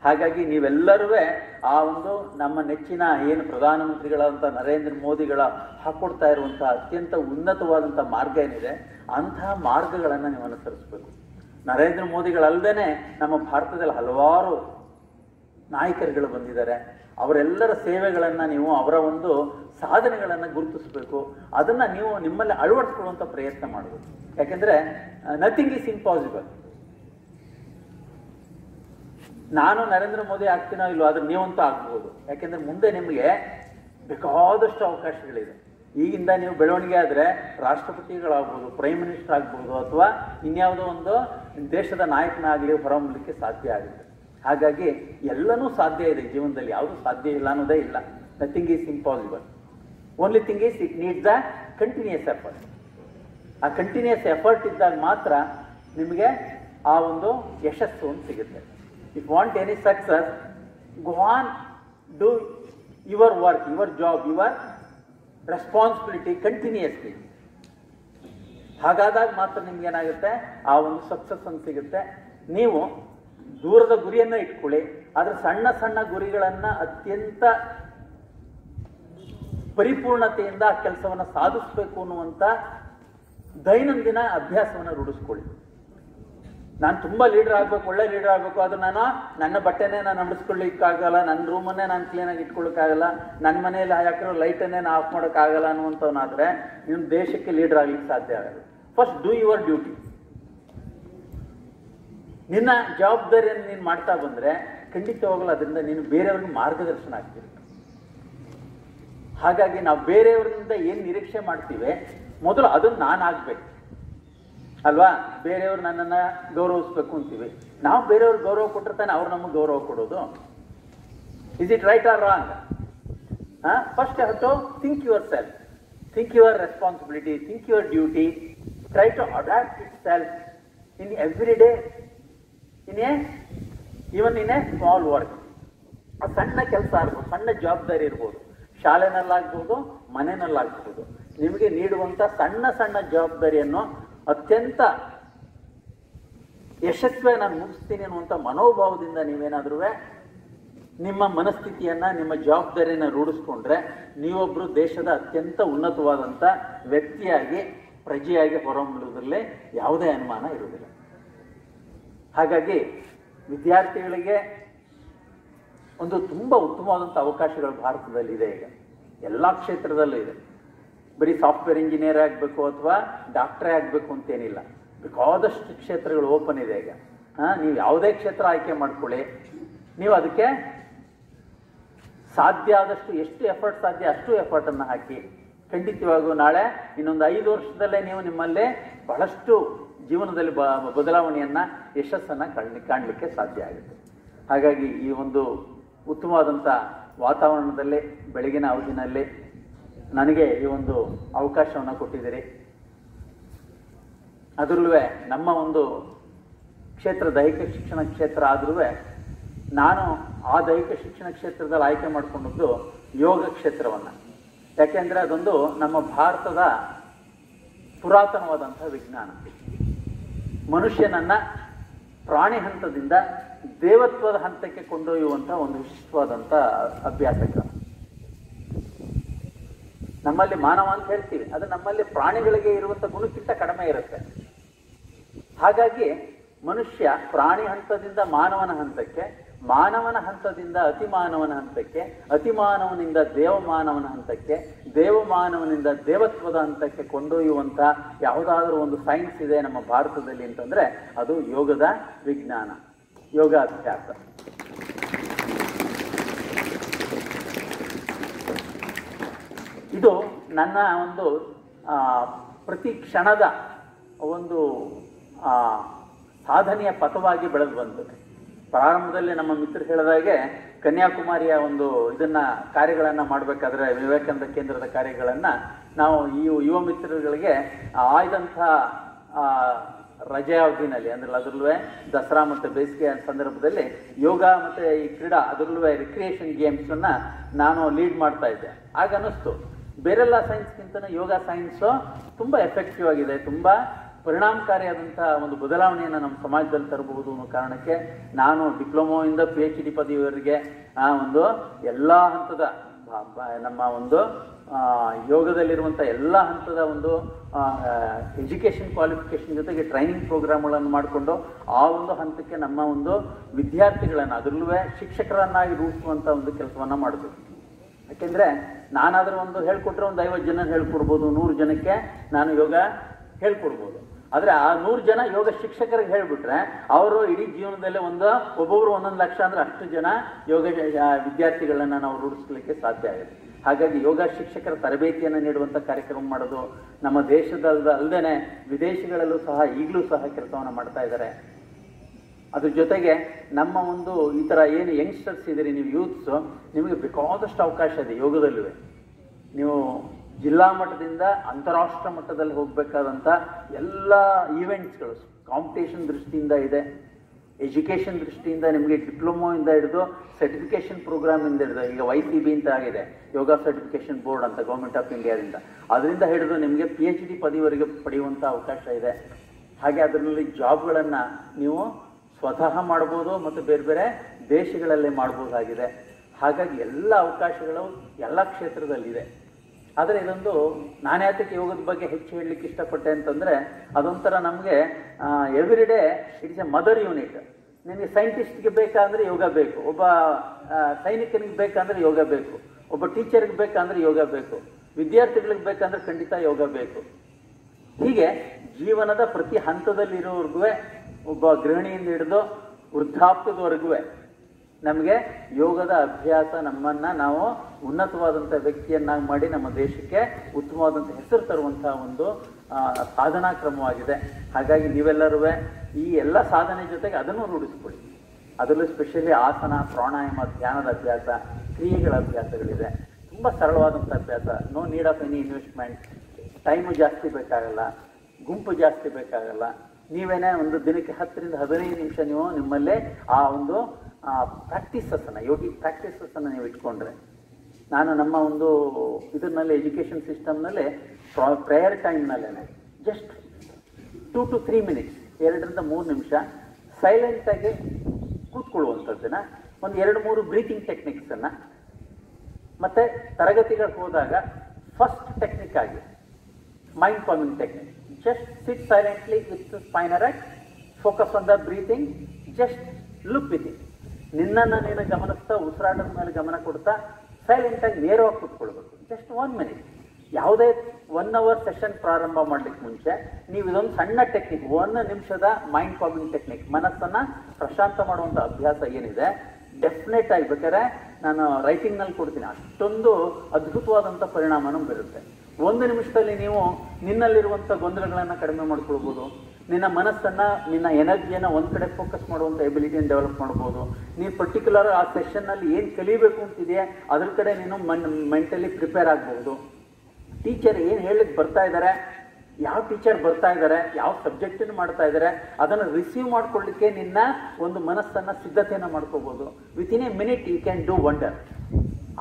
ಹಾಗಾಗಿ ನೀವೆಲ್ಲರೂ ಆ ಒಂದು ನಮ್ಮ ನೆಚ್ಚಿನ ಏನು ಪ್ರಧಾನಮಂತ್ರಿಗಳಾದಂಥ ನರೇಂದ್ರ ಮೋದಿಗಳ ಹಾಕೊಡ್ತಾ ಇರುವಂಥ ಅತ್ಯಂತ ಉನ್ನತವಾದಂಥ ಮಾರ್ಗ ಏನಿದೆ ಅಂತಹ ಮಾರ್ಗಗಳನ್ನು ನೀವು ಅನುಸರಿಸಬೇಕು ನರೇಂದ್ರ ಮೋದಿಗಳಲ್ಲದೇ ನಮ್ಮ ಭಾರತದಲ್ಲಿ ಹಲವಾರು ನಾಯಕರುಗಳು ಬಂದಿದ್ದಾರೆ. ಅವರೆಲ್ಲರ ಸೇವೆಗಳನ್ನು ನೀವು ಅವರ ಒಂದು ಸಾಧನೆಗಳನ್ನು ಗುರುತಿಸಬೇಕು. ಅದನ್ನು ನೀವು ನಿಮ್ಮಲ್ಲಿ ಅಳವಡಿಸ್ಕೊಳ್ಳುವಂಥ ಪ್ರಯತ್ನ ಮಾಡಬೇಕು. ಯಾಕೆಂದರೆ ನಥಿಂಗ್ ಈಸ್ ಇಂಪಾಸಿಬಲ್ ನಾನು ನರೇಂದ್ರ ಮೋದಿ ಆಗ್ತೀನೋ ಇಲ್ಲೋ ಆದ್ರೆ ನೀವಂತೂ ಆಗ್ಬೋದು. ಯಾಕೆಂದ್ರೆ ಮುಂದೆ ನಿಮಗೆ ಬೇಕಾದಷ್ಟು ಅವಕಾಶಗಳಿದೆ. ಈಗಿಂದ ನೀವು ಬೆಳವಣಿಗೆ ಆದರೆ ರಾಷ್ಟ್ರಪತಿಗಳಾಗ್ಬೋದು ಪ್ರೈಮ್ ಮಿನಿಸ್ಟರ್ ಆಗ್ಬೋದು ಅಥವಾ ಇನ್ಯಾವುದೋ ಒಂದು ದೇಶದ ನಾಯಕನಾಗಲಿ ಹೊರಹೊಮ್ಮಲಿಕ್ಕೆ ಸಾಧ್ಯ ಆಗುತ್ತೆ. ಹಾಗಾಗಿ ಎಲ್ಲನೂ ಸಾಧ್ಯ ಇದೆ ಜೀವನದಲ್ಲಿ. ಯಾವುದು ಸಾಧ್ಯ ಇಲ್ಲ ಅನ್ನೋದೇ ಇಲ್ಲ. Nothing is impossible only thing is it needs a continuous effort ಆ ಕಂಟಿನ್ಯೂಸ್ ಎಫರ್ಟ್ ಇದ್ದಾಗ ಮಾತ್ರ ನಿಮಗೆ ಆ ಒಂದು ಯಶಸ್ಸು ಒಂದು ಸಿಗುತ್ತೆ. If want any success on do your work your job your responsibility continuously ಹಾಗಾದಾಗ ಮಾತ್ರ ನಿಮ್ಗೆ ಏನಾಗುತ್ತೆ? ಆ ಒಂದು ಸಕ್ಸಸ್ ಅಂತ ಸಿಗುತ್ತೆ. ನೀವು ದೂರದ ಗುರಿಯನ್ನ ಇಟ್ಕೊಳ್ಳಿ. ಆದರೆ ಸಣ್ಣ ಸಣ್ಣ ಗುರಿಗಳನ್ನು ಅತ್ಯಂತ ಪರಿಪೂರ್ಣತೆಯಿಂದ ಆ ಕೆಲಸವನ್ನು ಸಾಧಿಸಬೇಕು ಅನ್ನುವಂಥ ದೈನಂದಿನ ಅಭ್ಯಾಸವನ್ನು ರೂಢಿಸ್ಕೊಳ್ಳಿ. ನಾನು ತುಂಬ ಲೀಡರ್ ಆಗ್ಬೇಕು, ಒಳ್ಳೆ ಲೀಡರ್ ಆಗ್ಬೇಕು ಅದು ನಾನು ನನ್ನ ಬಟ್ಟೆನೇ ನಾನು ಅಂಬಿಸ್ಕೊಳ್ಳಿಕ್ಕಾಗಲ್ಲ ನನ್ನ ರೂಮನ್ನೇ ನಾನು ಕ್ಲೀನಾಗಿ ಇಟ್ಕೊಳ್ಳೋಕ್ಕಾಗಲ್ಲ ನನ್ನ ಮನೆಯಲ್ಲಿ ಹಾಕಿರೋ ಲೈಟನ್ನೇ ನಾನು ಆಫ್ ಮಾಡೋಕ್ಕಾಗಲ್ಲ ಅನ್ನುವಂಥವನಾದ್ರೆ ನಿಮ್ಮ ದೇಶಕ್ಕೆ ಲೀಡರ್ ಆಗ್ಲಿಕ್ಕೆ ಸಾಧ್ಯ ಆಗಲ್ಲ. ಫಸ್ಟ್ ಡೂ ಯುವರ್ ಡ್ಯೂಟಿ ನಿನ್ನ ಜವಾಬ್ದಾರಿಯನ್ನು ನೀನು ಮಾಡ್ತಾ ಬಂದರೆ ಖಂಡಿತವಾಗಲು ಅದರಿಂದ ನೀನು ಬೇರೆಯವ್ರಿಗೆ ಮಾರ್ಗದರ್ಶನ ಆಗ್ತೀರಿ. ಹಾಗಾಗಿ ನಾವು ಬೇರೆಯವರಿಂದ ಏನು ನಿರೀಕ್ಷೆ ಮಾಡ್ತೀವಿ, ಮೊದಲು ಅದನ್ನು ನಾನು ಆಗ್ಬೇಕು. ಅಲ್ವಾ? ಬೇರೆಯವ್ರು ನನ್ನನ್ನು ಗೌರವಿಸ್ಬೇಕು ಅಂತೀವಿ. ನಾವು ಬೇರೆಯವ್ರಿಗೆ ಗೌರವ ಕೊಟ್ಟರೆ ತಾನೆ ಅವ್ರು ನಮಗೆ ಗೌರವ ಕೊಡೋದು. Is it right or wrong first have to think yourself think your responsibility think your duty try to adapt itself in every day in a even in a small work ಆ ಸಣ್ಣ ಕೆಲಸ ಇರ್ಬೋದು ಸಣ್ಣ ಜವಾಬ್ದಾರಿ ಇರ್ಬೋದು. ಶಾಲೆನಲ್ಲಾಗ್ಬೋದು ಮನೆಯಲ್ಲಾಗ್ಬೋದು ನಿಮಗೆ ನೀಡುವಂಥ ಸಣ್ಣ ಸಣ್ಣ ಜವಾಬ್ದಾರಿಯನ್ನು ಅತ್ಯಂತ ಯಶಸ್ವೇ ನಾನು ಮುಗಿಸ್ತೀನಿ ಅನ್ನುವಂಥ ಮನೋಭಾವದಿಂದ ನೀವೇನಾದ್ರೂ ನಿಮ್ಮ ಮನಸ್ಥಿತಿಯನ್ನು, ನಿಮ್ಮ ಜವಾಬ್ದಾರಿಯನ್ನು ರೂಢಿಸ್ಕೊಂಡ್ರೆ ನೀವೊಬ್ಬರು ದೇಶದ ಅತ್ಯಂತ ಉನ್ನತವಾದಂಥ ವ್ಯಕ್ತಿಯಾಗಿ, ಪ್ರಜೆಯಾಗಿ ಹೊರಹೊಮ್ಮುವುದರಲ್ಲಿ ಯಾವುದೇ ಅನುಮಾನ ಇರುವುದಿಲ್ಲ. ಹಾಗಾಗಿ ವಿದ್ಯಾರ್ಥಿಗಳಿಗೆ ಒಂದು ತುಂಬ ಉತ್ತಮವಾದಂಥ ಅವಕಾಶಗಳು ಭಾರತದಲ್ಲಿ ಇದೆ ಈಗ. ಎಲ್ಲ ಕ್ಷೇತ್ರದಲ್ಲೂ ಇದೆ. ಬರೀ ಸಾಫ್ಟ್ವೇರ್ ಇಂಜಿನಿಯರ್ ಆಗಬೇಕು ಅಥವಾ ಡಾಕ್ಟ್ರೇ ಆಗಬೇಕು ಅಂತೇನಿಲ್ಲ. ಬೇಕಾದಷ್ಟು ಕ್ಷೇತ್ರಗಳು ಓಪನ್ ಇದೆ ಈಗ. ಹಾಂ, ನೀವು ಯಾವುದೇ ಕ್ಷೇತ್ರ ಆಯ್ಕೆ ಮಾಡ್ಕೊಳ್ಳಿ. ನೀವು ಅದಕ್ಕೆ ಸಾಧ್ಯ ಆದಷ್ಟು ಎಷ್ಟು ಎಫರ್ಟ್ ಸಾಧ್ಯ ಅಷ್ಟು ಎಫರ್ಟನ್ನು ಹಾಕಿ. ಖಂಡಿತವಾಗೂ ನಾಳೆ ಇನ್ನೊಂದು ಐದು ವರ್ಷದಲ್ಲೇ ನೀವು ನಿಮ್ಮಲ್ಲೇ ಬಹಳಷ್ಟು ಜೀವನದಲ್ಲಿ ಬ, ಬದಲಾವಣೆಯನ್ನು, ಯಶಸ್ಸನ್ನು ಕಾಣ್ ಕಾಣಲಿಕ್ಕೆ ಸಾಧ್ಯ ಆಗುತ್ತೆ. ಹಾಗಾಗಿ ಈ ಒಂದು ಉತ್ತಮವಾದಂಥ ವಾತಾವರಣದಲ್ಲಿ, ಬೆಳಗಿನ ಅವಧಿನಲ್ಲಿ ನನಗೆ ಈ ಒಂದು ಅವಕಾಶವನ್ನು ಕೊಟ್ಟಿದ್ದೀರಿ. ಅದರಲ್ಲೂ ನಮ್ಮ ಒಂದು ಕ್ಷೇತ್ರ, ದೈಹಿಕ ಶಿಕ್ಷಣ ಕ್ಷೇತ್ರ ಆದ್ರೂ ನಾನು ಆ ದೈಹಿಕ ಶಿಕ್ಷಣ ಕ್ಷೇತ್ರದಲ್ಲಿ ಆಯ್ಕೆ ಮಾಡಿಕೊಂಡದ್ದು ಯೋಗ ಕ್ಷೇತ್ರವನ್ನು. ಯಾಕೆಂದರೆ ಅದೊಂದು ನಮ್ಮ ಭಾರತದ ಪುರಾತನವಾದಂಥ ವಿಜ್ಞಾನ. ಮನುಷ್ಯನನ್ನ ಪ್ರಾಣಿ ಹಂತದಿಂದ ದೇವತ್ವದ ಹಂತಕ್ಕೆ ಕೊಂಡೊಯ್ಯುವಂಥ ಒಂದು ವಿಶಿಷ್ಟವಾದಂಥ ಅಭ್ಯಾಸ ಕ್ರಮ ನಮ್ಮಲ್ಲಿ ಮಾನವ ಅಂತ ಹೇಳ್ತೀವಿ. ಅದು ನಮ್ಮಲ್ಲಿ ಪ್ರಾಣಿಗಳಿಗೆ ಇರುವಂಥ ಗುಣಕ್ಕಿಂತ ಕಡಿಮೆ ಇರುತ್ತೆ. ಹಾಗಾಗಿ ಮನುಷ್ಯ ಪ್ರಾಣಿ ಹಂತದಿಂದ ಮಾನವನ ಹಂತಕ್ಕೆ, ಮಾನವನ ಹಂತದಿಂದ ಅತಿಮಾನವನ ಹಂತಕ್ಕೆ, ಅತಿಮಾನವನಿಂದ ದೇವಮಾನವನ ಹಂತಕ್ಕೆ, ದೇವಮಾನವನಿಂದ ದೇವತ್ವದ ಹಂತಕ್ಕೆ ಕೊಂಡೊಯ್ಯುವಂಥ ಯಾವುದಾದ್ರೂ ಒಂದು ಸೈನ್ಸ್ ಇದೆ ನಮ್ಮ ಭಾರತದಲ್ಲಿ ಅಂತಂದ್ರೆ ಅದು ಯೋಗದ ವಿಜ್ಞಾನ, ಯೋಗಾಭ್ಯಾಸ. ಇದು ನನ್ನ ಒಂದು ಪ್ರತಿ ಕ್ಷಣದ ಒಂದು ಸಾಧನೆಯ ಪಥವಾಗಿ ಬೆಳೆದು ಬಂತು. ಪ್ರಾರಂಭದಲ್ಲಿ ನಮ್ಮ ಮಿತ್ರರು ಹೇಳಿದಾಗೆ ಕನ್ಯಾಕುಮಾರಿಯ ಒಂದು ಇದನ್ನ, ಕಾರ್ಯಗಳನ್ನು ಮಾಡಬೇಕಾದ್ರೆ ವಿವೇಕಾನಂದ ಕೇಂದ್ರದ ಕಾರ್ಯಗಳನ್ನು ನಾವು ಈ ಯುವ ಮಿತ್ರರುಗಳಿಗೆ ಆಯ್ದಂಥ ರಜೆಯ ರಜೆ ಅವಧಿನಲ್ಲಿ, ಅಂದ್ರೆ ಅದರಲ್ಲೂ ದಸರಾ ಮತ್ತು ಬೇಸಿಗೆ ಸಂದರ್ಭದಲ್ಲಿ ಯೋಗ ಮತ್ತು ಈ ಕ್ರೀಡಾ ಅದರಲ್ಲೂ ರಿಕ್ರಿಯೇಷನ್ ಗೇಮ್ಸನ್ನು ನಾನು ಲೀಡ್ ಮಾಡ್ತಾ ಇದ್ದೆ. ಆಗ ಅನ್ನಿಸ್ತು ಬೇರೆಲ್ಲ ಸೈನ್ಸ್ಗಿಂತ ಯೋಗ ಸೈನ್ಸು ತುಂಬ ಎಫೆಕ್ಟಿವ್ ಆಗಿದೆ. ತುಂಬ ಪರಿಣಾಮಕಾರಿಯಾದಂಥ ಒಂದು ಬದಲಾವಣೆಯನ್ನು ನಮ್ಮ ಸಮಾಜದಲ್ಲಿ ತರಬಹುದು ಅನ್ನೋ ಕಾರಣಕ್ಕೆ ನಾನು ಡಿಪ್ಲೊಮೋಯಿಂದ ಪಿ ಎಚ್ ಡಿ ಪದವಿಯವರಿಗೆ ಆ ಒಂದು ಎಲ್ಲ ಹಂತದ ನಮ್ಮ ಒಂದು ಯೋಗದಲ್ಲಿರುವಂಥ ಎಲ್ಲ ಹಂತದ ಒಂದು ಎಜುಕೇಷನ್ ಕ್ವಾಲಿಫಿಕೇಷನ್ ಜೊತೆಗೆ ಟ್ರೈನಿಂಗ್ ಪ್ರೋಗ್ರಾಮ್ಗಳನ್ನು ಮಾಡಿಕೊಂಡು ಆ ಒಂದು ಹಂತಕ್ಕೆ ನಮ್ಮ ಒಂದು ವಿದ್ಯಾರ್ಥಿಗಳನ್ನು, ಅದರಲ್ಲೂ ಶಿಕ್ಷಕರನ್ನಾಗಿ ರೂಪಿಸುವಂಥ ಒಂದು ಕೆಲಸವನ್ನು ಮಾಡಬೇಕು. ಯಾಕೆಂದರೆ ನಾನಾದರೂ ಒಂದು ಹೇಳ್ಕೊಟ್ರೆ ಒಂದು ಐವತ್ತು ಜನ ಹೇಳ್ಕೊಡ್ಬೋದು, ನೂರು ಜನಕ್ಕೆ ನಾನು ಯೋಗ ಹೇಳ್ಕೊಡ್ಬೋದು. ಆದರೆ ಆ ನೂರು ಜನ ಯೋಗ ಶಿಕ್ಷಕರಿಗೆ ಹೇಳಿಬಿಟ್ರೆ ಅವರು ಇಡೀ ಜೀವನದಲ್ಲೇ ಒಂದು, ಒಬ್ಬೊಬ್ರು ಒಂದೊಂದು ಲಕ್ಷ ಅಂದ್ರೆ ಅಷ್ಟು ಜನ ಯೋಗ ವಿದ್ಯಾರ್ಥಿಗಳನ್ನು ವಿದ್ಯಾರ್ಥಿಗಳನ್ನ ನಾವು ರೂಢಿಸ್ಲಿಕ್ಕೆ ಸಾಧ್ಯ ಆಗುತ್ತೆ. ಹಾಗಾಗಿ ಯೋಗ ಶಿಕ್ಷಕರ ತರಬೇತಿಯನ್ನು ನೀಡುವಂಥ ಕಾರ್ಯಕ್ರಮ ಮಾಡೋದು ನಮ್ಮ ದೇಶದ ಅಲ್ಲದೆ ವಿದೇಶಗಳಲ್ಲೂ ಸಹ ಈಗಲೂ ಸಹ ಕೆಲಸವನ್ನು ಮಾಡ್ತಾ ಇದ್ದಾರೆ. ಅದ್ರ ಜೊತೆಗೆ ನಮ್ಮ ಒಂದು ಈ ಥರ ಏನು ಯಂಗ್ಸ್ಟರ್ಸ್ ಇದ್ದೀರಿ, ನೀವು ಯೂತ್ಸು ನಿಮಗೆ ಬೇಕಾದಷ್ಟು ಅವಕಾಶ ಇದೆ ಯೋಗದಲ್ಲೂ ನೀವು ಜಿಲ್ಲಾ ಮಟ್ಟದಿಂದ ಅಂತಾರಾಷ್ಟ್ರ ಮಟ್ಟದಲ್ಲಿ ಹೋಗಬೇಕಾದಂಥ ಎಲ್ಲ ಈವೆಂಟ್ಸ್ಗಳು ಕಾಂಪಿಟೇಷನ್ ದೃಷ್ಟಿಯಿಂದ ಇದೆ ಎಜುಕೇಷನ್ ದೃಷ್ಟಿಯಿಂದ ನಿಮಗೆ ಡಿಪ್ಲೊಮೊಯಿಂದ ಹಿಡಿದು ಸರ್ಟಿಫಿಕೇಷನ್ ಪ್ರೋಗ್ರಾಮಿಂದ ಹಿಡಿದು, ಈಗ ವೈ ಸಿ ಬಿ ಅಂತ ಆಗಿದೆ ಯೋಗ ಸರ್ಟಿಫಿಕೇಷನ್ ಬೋರ್ಡ್ ಅಂತ ಗೌರ್ಮೆಂಟ್ ಆಫ್ ಇಂಡಿಯಾದಿಂದ ಅದರಿಂದ ಹಿಡಿದು ನಿಮಗೆ ಪಿ ಎಚ್ ಡಿ ಪದವಿವರೆಗೆ ಪಡೆಯುವಂಥ ಅವಕಾಶ ಇದೆ. ಹಾಗೆ ಅದರಲ್ಲಿ ಜಾಬ್ಗಳನ್ನು ನೀವು ಸ್ವತಃ ಮಾಡ್ಬೋದು ಮತ್ತು ಬೇರೆ ಬೇರೆ ದೇಶಗಳಲ್ಲೇ ಮಾಡ್ಬೋದಾಗಿದೆ. ಹಾಗಾಗಿ ಎಲ್ಲ ಅವಕಾಶಗಳು ಎಲ್ಲ ಕ್ಷೇತ್ರದಲ್ಲಿದೆ ಆದರೆ ಇದೊಂದು, ನಾನು ಯೋಗದ ಬಗ್ಗೆ ಹೆಚ್ಚು ಹೇಳಲಿಕ್ಕೆ ಇಷ್ಟಪಟ್ಟೆ ಅಂತಂದರೆ, ಅದೊಂಥರ ನಮಗೆ every day it's a mother unit. ನಿಮಗೆ ಸೈಂಟಿಸ್ಟ್ಗೆ ಬೇಕಾದರೆ ಯೋಗ ಬೇಕು, ಒಬ್ಬ ಸೈನಿಕನಿಗೆ ಬೇಕಂದ್ರೆ ಯೋಗ ಬೇಕು, ಒಬ್ಬ ಟೀಚರ್ಗೆ ಬೇಕಂದ್ರೆ ಯೋಗ ಬೇಕು, ವಿದ್ಯಾರ್ಥಿಗಳಿಗೆ ಬೇಕಂದ್ರೆ ಖಂಡಿತ ಯೋಗ ಬೇಕು. ಹೀಗೆ ಜೀವನದ ಪ್ರತಿ ಹಂತದಲ್ಲಿರೋವರೆಗೂ ಒಬ್ಬ ಗೃಹಿಣಿಯಿಂದ ಹಿಡಿದು ವೃದ್ಧಾಪ್ತದವರೆಗೂ ನಮಗೆ ಯೋಗದ ಅಭ್ಯಾಸ ನಮ್ಮನ್ನ ನಾವು ಉನ್ನತವಾದಂಥ ವ್ಯಕ್ತಿಯನ್ನಾಗಿ ಮಾಡಿ ನಮ್ಮ ದೇಶಕ್ಕೆ ಉತ್ತಮವಾದಂಥ ಹೆಸರು ತರುವಂತಹ ಒಂದು ಸಾಧನಾ ಕ್ರಮವಾಗಿದೆ. ಹಾಗಾಗಿ ನೀವೆಲ್ಲರೂ ಈ ಎಲ್ಲ ಸಾಧನೆ ಜೊತೆಗೆ ಅದನ್ನು ರೂಢಿಸ್ಕೊಳ್ಳಿ. ಅದರಲ್ಲೂ ಸ್ಪೆಷಲಿ ಆಸನ, ಪ್ರಾಣಾಯಾಮ, ಧ್ಯಾನದ ಅಭ್ಯಾಸ, ಕ್ರಿಯೆಗಳ ಅಭ್ಯಾಸಗಳಿದೆ. ತುಂಬ ಸರಳವಾದಂಥ ಅಭ್ಯಾಸ. No need of any investment time ಜಾಸ್ತಿ ಬೇಕಾಗಲ್ಲ. ಗುಂಪು ಜಾಸ್ತಿ ಬೇಕಾಗಲ್ಲ. ನೀವೇನೇ ಒಂದು ದಿನಕ್ಕೆ ಹತ್ತರಿಂದ ಹದಿನೈದು ನಿಮಿಷ ನೀವು ನಿಮ್ಮಲ್ಲೇ ಆ ಒಂದು ಪ್ರಾಕ್ಟೀಸಸ್ಸನ್ನು ಯೋಗಿ ಪ್ರಾಕ್ಟೀಸಸ್ಸನ್ನು ನೀವು ಇಟ್ಕೊಂಡ್ರೆ. ನಾನು ನಮ್ಮ ಒಂದು ಇದರಲ್ಲಿ ಎಜುಕೇಷನ್ ಸಿಸ್ಟಮ್ನಲ್ಲಿ prayer ಟೈಮ್ನಲ್ಲೇ just two to three minutes ಎರಡರಿಂದ ಮೂರು ನಿಮಿಷ ಸೈಲೆಂಟಾಗಿ ಕೂತ್ಕೊಳ್ಳುವಂಥದ್ದನ್ನು, ಒಂದು ಎರಡು ಮೂರು ಬ್ರೀತಿಂಗ್ ಟೆಕ್ನಿಕ್ಸನ್ನು ಮತ್ತು ತರಗತಿಗಳಿಗೆ ಹೋದಾಗ ಫಸ್ಟ್ ಟೆಕ್ನಿಕ್ ಆಗಿ mind forming technique just sit silently spine erect. Focus on the breathing. Just look with it. ನಿನ್ನನ್ನು ನೀನು ಗಮನಿಸ್ತಾ, ಉಸಿರಾಟದ ಮೇಲೆ ಗಮನ ಕೊಡ್ತಾ ಸೈಲೆಂಟಾಗಿ ನೇರವಾಗಿ ಕೂತ್ಕೊಳ್ಬೇಕು ಜಸ್ಟ್ ಒನ್ ಮಿನಿಟ್ ಯಾವುದೇ ಒನ್ ಅವರ್ ಸೆಷನ್ ಪ್ರಾರಂಭ ಮಾಡ್ಲಿಕ್ಕೆ ಮುಂಚೆ, ನೀವು ಇದೊಂದು ಸಣ್ಣ ಟೆಕ್ನಿಕ್ ಒಂದು ನಿಮಿಷದ ಮೈಂಡ್ ಕಾಮಿಂಗ್ ಟೆಕ್ನಿಕ್ ಮನಸ್ಸನ್ನು ಪ್ರಶಾಂತ ಮಾಡುವಂಥ ಅಭ್ಯಾಸ ಏನಿದೆ ಡೆಫಿನೆಟ್ ಆಗಿ ಬೇಕಾದ್ರೆ ನಾನು ರೈಟಿಂಗ್ನಲ್ಲಿ ಕೊಡ್ತೀನಿ ಅಷ್ಟೊಂದು ಅದ್ಭುತವಾದಂಥ ಪರಿಣಾಮನೂ ಬೀರುತ್ತೆ ಒಂದು ನಿಮಿಷದಲ್ಲಿ ನೀವು ನಿನ್ನಲ್ಲಿರುವಂಥ ಗೊಂದಲಗಳನ್ನು ಕಡಿಮೆ ಮಾಡ್ಕೊಳ್ಬೋದು. ನಿನ್ನ ಮನಸ್ಸನ್ನು, ನಿನ್ನ ಎನರ್ಜಿಯನ್ನು ಒಂದು ಕಡೆ ಫೋಕಸ್ ಮಾಡುವಂಥ ಎಬಿಲಿಟಿಯನ್ನು ಡೆವಲಪ್ ಮಾಡ್ಬೋದು. ನೀನು ಪರ್ಟಿಕ್ಯುಲರ್ ಆ ಸೆಷನ್ನಲ್ಲಿ ಏನು ಕಲಿಬೇಕು ಅಂತಿದೆಯಾ, ಅದ್ರ ಕಡೆ ನೀನು ಮನ್ ಮೆಂಟಲಿ ಪ್ರಿಪೇರ್ ಆಗ್ಬೋದು. ಟೀಚರ್ ಏನು ಹೇಳಲಿಕ್ಕೆ ಬರ್ತಾ ಇದ್ದಾರೆ ಯಾವ ಟೀಚರ್ ಬರ್ತಾ ಇದ್ದಾರೆ ಯಾವ ಸಬ್ಜೆಕ್ಟನ್ನು ಮಾಡ್ತಾ ಇದ್ದಾರೆ ಅದನ್ನು ರಿಸೀವ್ ಮಾಡ್ಕೊಳ್ಳಿಕ್ಕೆ ನಿನ್ನ ಒಂದು ಮನಸ್ಸನ್ನು ಸಿದ್ಧತೆಯನ್ನು ಮಾಡ್ಕೋಬೋದು within a minute you can do wonder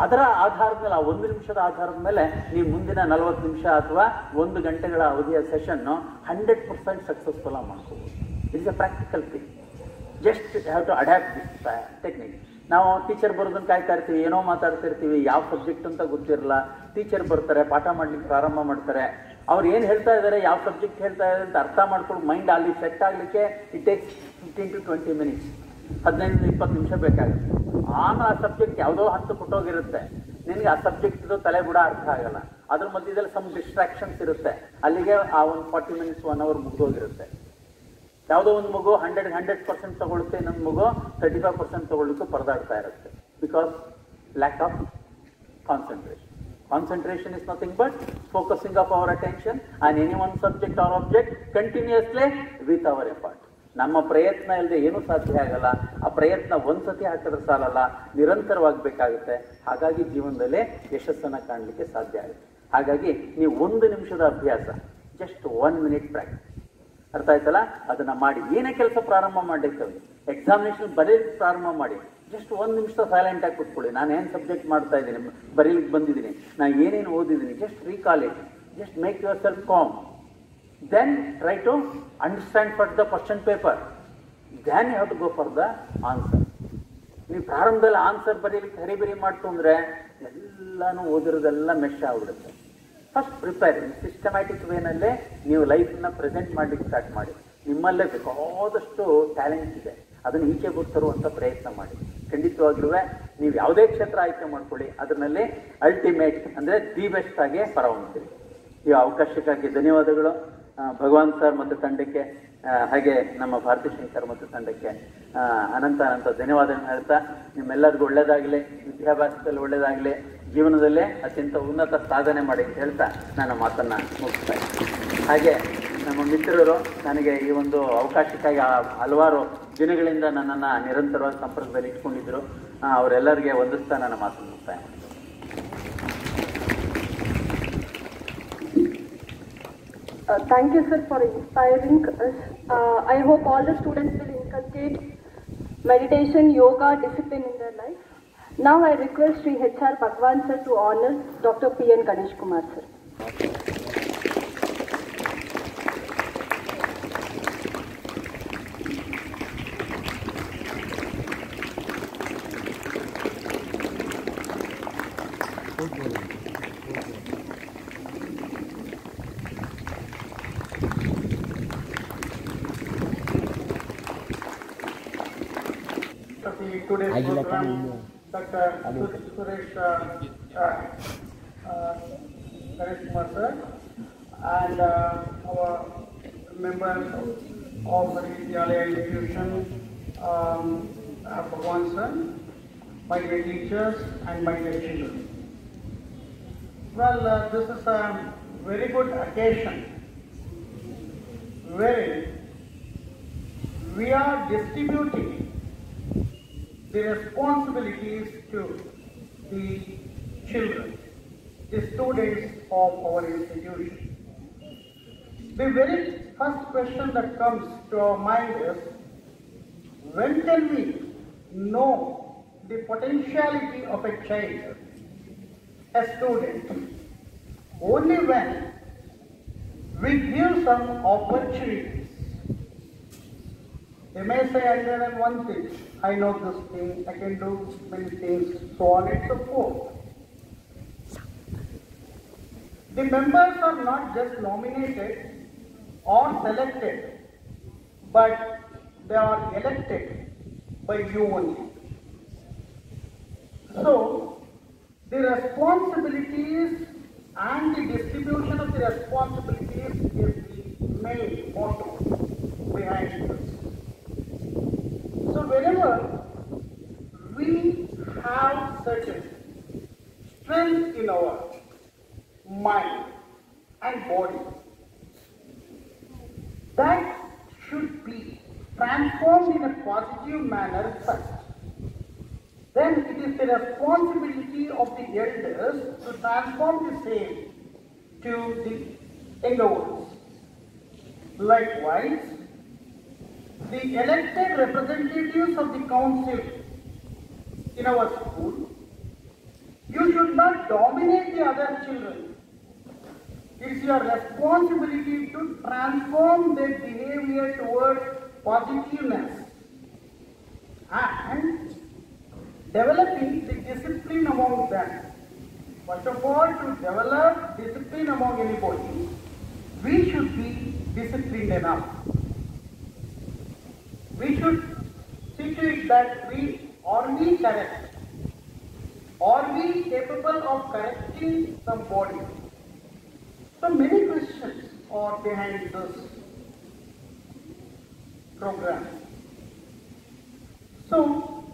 ಅದರ ಆಧಾರದ ಮೇಲೆ, ಆ ಒಂದು ನಿಮಿಷದ ಆಧಾರದ ಮೇಲೆ ನೀವು ಮುಂದಿನ ನಲವತ್ತು ನಿಮಿಷ ಅಥವಾ ಒಂದು ಗಂಟೆಗಳ ಅವಧಿಯ ಸೆಷನ್ನು ಹಂಡ್ರೆಡ್ ಪರ್ಸೆಂಟ್ ಸಕ್ಸಸ್ಫುಲ್ ಆಗಿ ಮಾಡ್ಕೋಬೋದು. It's a practical thing just have to adapt this technique ನಾವು ಟೀಚರ್ ಬರೋದನ್ನು ಕಾಯ್ತಾ ಇರ್ತೀವಿ ಏನೋ ಮಾತಾಡ್ತಾ ಇರ್ತೀವಿ ಯಾವ ಸಬ್ಜೆಕ್ಟ್ ಅಂತ ಗೊತ್ತಿರಲ್ಲ. ಟೀಚರ್ ಬರ್ತಾರೆ, ಪಾಠ ಮಾಡ್ಲಿಕ್ಕೆ ಪ್ರಾರಂಭ ಮಾಡ್ತಾರೆ. ಅವ್ರು ಏನು ಹೇಳ್ತಾ ಇದ್ದಾರೆ ಯಾವ ಸಬ್ಜೆಕ್ಟ್ ಹೇಳ್ತಾ ಇದ್ದಾರೆ ಅಂತ ಅರ್ಥ ಮಾಡ್ಕೊಂಡು ಮೈಂಡ್ ಅಲ್ಲಿ ಸೆಟ್ ಆಗಲಿಕ್ಕೆ it takes fifteen to twenty minutes ಹದಿನೈದು, ಇಪ್ಪತ್ತು ನಿಮಿಷ ಬೇಕಾಗುತ್ತೆ. ಆಮೇಲೆ ಆ ಸಬ್ಜೆಕ್ಟ್ ಯಾವುದೋ ಹತ್ತು ಕೊಟ್ಟೋಗಿರುತ್ತೆ ನಿನಗೆ ಆ ಸಬ್ಜೆಕ್ಟ್ ತಲೆ ಕೂಡ ಅರ್ಥ ಆಗಲ್ಲ. ಅದ್ರ ಮಧ್ಯದಲ್ಲಿ ಸಮ್ ಡಿಸ್ಟ್ರಾಕ್ಷನ್ಸ್ ಇರುತ್ತೆ. ಅಲ್ಲಿಗೆ ಆ ಒಂದು ಫಾರ್ಟಿ ಮಿನಿಟ್ಸ್ ಒನ್ ಅವರ್ ಮುಗಿದೋಗಿರುತ್ತೆ. ಯಾವುದೋ ಒಂದು ಮಗು ಹಂಡ್ರೆಡ್ ಹಂಡ್ರೆಡ್ ಪರ್ಸೆಂಟ್ ತಗೊಳುತ್ತೆ ಇನ್ನೊಂದು ಮಗು ತರ್ಟಿ ಫೈವ್ ಪರ್ಸೆಂಟ್ ತಗೊಳ್ಳಿಕ್ಕೆ ಪರದಾಡ್ತಾ ಇರುತ್ತೆ. Because lack of concentration concentration is nothing but focusing of our attention on any one subject or object continuously with our effort ನಮ್ಮ ಪ್ರಯತ್ನ ಇಲ್ಲದೆ ಏನೂ ಸಾಧ್ಯ ಆಗಲ್ಲ. ಆ ಪ್ರಯತ್ನ ಒಂದ್ಸತಿ ಹಾಕಿದ್ರೆ ಸಾಲಲ್ಲ, ನಿರಂತರವಾಗಬೇಕಾಗುತ್ತೆ. ಹಾಗಾಗಿ ಜೀವನದಲ್ಲೇ ಯಶಸ್ಸನ್ನು ಕಾಣಲಿಕ್ಕೆ ಸಾಧ್ಯ ಆಗುತ್ತೆ. ಹಾಗಾಗಿ ನೀವು ಒಂದು ನಿಮಿಷದ ಅಭ್ಯಾಸ ಜಸ್ಟ್ ಒನ್ ಮಿನಿಟ್ ಪ್ರಾಕ್ಟೀಸ್ ಅರ್ಥ ಆಯ್ತಲ್ಲ? ಅದನ್ನ ಮಾಡಿ. ಏನೇ ಕೆಲಸ ಪ್ರಾರಂಭ ಮಾಡಿರ್ತೇವೆ ಎಕ್ಸಾಮಿನೇಷನ್ ಬರೀಲಿಕ್ಕೆ ಪ್ರಾರಂಭ ಮಾಡಿ. ಜಸ್ಟ್ ಒಂದು ನಿಮಿಷ ಸೈಲೆಂಟ್ ಆಗಿ ಕೂತ್ಕೊಳ್ಳಿ. ನಾನು ಏನು ಸಬ್ಜೆಕ್ಟ್ ಮಾಡ್ತಾ ಇದ್ದೀನಿ, ಬರೀಲಿಕ್ಕೆ ಬಂದಿದ್ದೀನಿ ನಾನು ಏನೇನು ಓದಿದ್ದೀನಿ just recall it just make yourself calm then try to understand for the question paper Then you have to go for the answer ನೀವು ಪ್ರಾರಂಭದಲ್ಲಿ ಆನ್ಸರ್ ಬರೀಲಿಕ್ಕೆ ಹರಿಬರಿ ಮಾಡ್ತು ಅಂದರೆ ಎಲ್ಲನೂ ಓದಿರೋದೆಲ್ಲ ಮೆಶ್ ಆಗ್ಬಿಡುತ್ತೆ. ಫಸ್ಟ್ ಪ್ರಿಪೇರ್ ಸಿಸ್ಟಮ್ಯಾಟಿಕ್ ವೇನಲ್ಲೇ ನೀವು ಲೈಫನ್ನ ಪ್ರೆಸೆಂಟ್ ಮಾಡ್ಲಿಕ್ಕೆ ಸ್ಟಾರ್ಟ್ ಮಾಡಿ. ನಿಮ್ಮಲ್ಲೇ ಬೇಕಾದಷ್ಟು ಟ್ಯಾಲೆಂಟ್ ಇದೆ. ಅದನ್ನು ಈಚೆ ತರುವಂಥ ಪ್ರಯತ್ನ ಮಾಡಿ. ಖಂಡಿತವಾಗಿರುವ ನೀವು ಯಾವುದೇ ಕ್ಷೇತ್ರ ಆಯ್ಕೆ ಮಾಡ್ಕೊಳ್ಳಿ. ಅದರಲ್ಲಿ ಅಲ್ಟಿಮೇಟ್ ಅಂದರೆ ದಿ ಬೆಸ್ಟ್ ಆಗಿ ಹೊರಹೊಮ್ತೀರಿ ಈ ಅವಕಾಶಕ್ಕಾಗಿ ಧನ್ಯವಾದಗಳು. ಭಗವಾನ್ ಸರ್ ಮತ್ತು ತಂಡಕ್ಕೆ ಹಾಗೆ ನಮ್ಮ ಭಾರತಿ ಶಂಕರ್ ಮತ್ತು ತಂಡಕ್ಕೆ ಅನಂತ ಅನಂತ ಧನ್ಯವಾದ ಹೇಳ್ತಾ, ನಿಮ್ಮೆಲ್ಲರಿಗೂ ಒಳ್ಳೇದಾಗಲಿ ವಿದ್ಯಾಭ್ಯಾಸದಲ್ಲಿ ಒಳ್ಳೇದಾಗಲಿ, ಜೀವನದಲ್ಲೇ ಅತ್ಯಂತ ಉನ್ನತ ಸಾಧನೆ ಮಾಡಿ ಅಂತ ಹೇಳ್ತಾ ನನ್ನ ಮಾತನ್ನು ಮುಗಿಸ್ತಾ. ಹಾಗೆ ನಮ್ಮ ಮಿತ್ರರು, ನನಗೆ ಈ ಒಂದು ಅವಕಾಶಕ್ಕಾಗಿ ಹಲವಾರು ದಿನಗಳಿಂದ ನನ್ನನ್ನು ನಿರಂತರವಾಗಿ ಸಂಪರ್ಕದಲ್ಲಿ ಇಟ್ಕೊಂಡಿದ್ದರು ಅವರೆಲ್ಲರಿಗೆ ವಂದಿಸ್ತಾ ನನ್ನ ಮಾತನ್ನು ಮುಕ್ತಾಯ Uh, thank you, sir, for inspiring us. Uh, I hope all the students will inculcate meditation, yoga, discipline in their life. Now I request Sri H.R. Bhagwan, sir, to honor Dr. P.N. Ganesh Kumar, sir. of the today's program, Dr. Suresh Kumar sir, and our members of the Vidyalaya institution, um, uh, Bhagwan sir, my teachers and my dear children. Well, uh, this is a very good occasion wherein we are distributing the responsibilities to the children, the students of our institution. The very first question that comes to our mind is, when can we know the potentiality of a child, a student? Only when we give some opportunities they may say, I learn one thing, I know this thing, I can do many things, so on and so forth. The members are not just nominated or selected, but they are elected by you only. So, the responsibilities and the distribution of the responsibilities is the main motto behind this. So whenever we have certain strength in our mind and body, that should be transformed in a positive manner first. Then it is the responsibility of the elders to transform the same to the younger ones. Likewise, the elected representatives of the council in our school, you should not dominate the other children. It's your responsibility to transform their behavior towards positiveness and developing the discipline among them. First of all, to develop discipline among anybody, we should be disciplined enough. We should see to it that we are we correct. Are we capable of correcting somebody? So many questions are behind this program. So,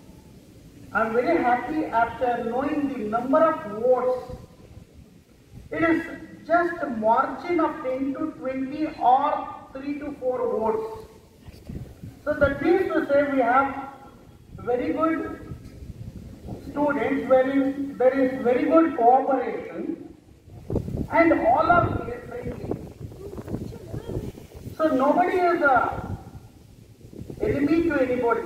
I'm very happy after knowing the number of votes. It is just a margin of 10 to 20 or 3 to 4 votes. So that means to say we have very good students wherein there is very good cooperation and all are friendly. So nobody is a enemy to anybody.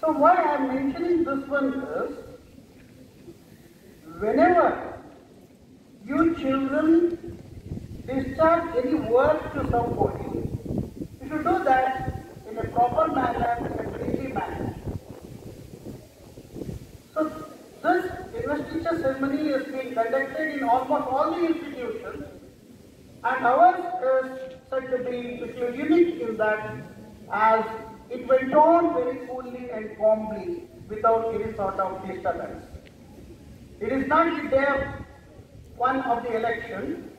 So why I am mentioning this one is, whenever you children discharge any work to somebody, should do that in a proper manner, in a friendly manner. So this investiture ceremony is being conducted in almost all the institutions and ours is said to be little unique in that as it went on very coolly and calmly without any sort of disturbance. It is not the day one of the election.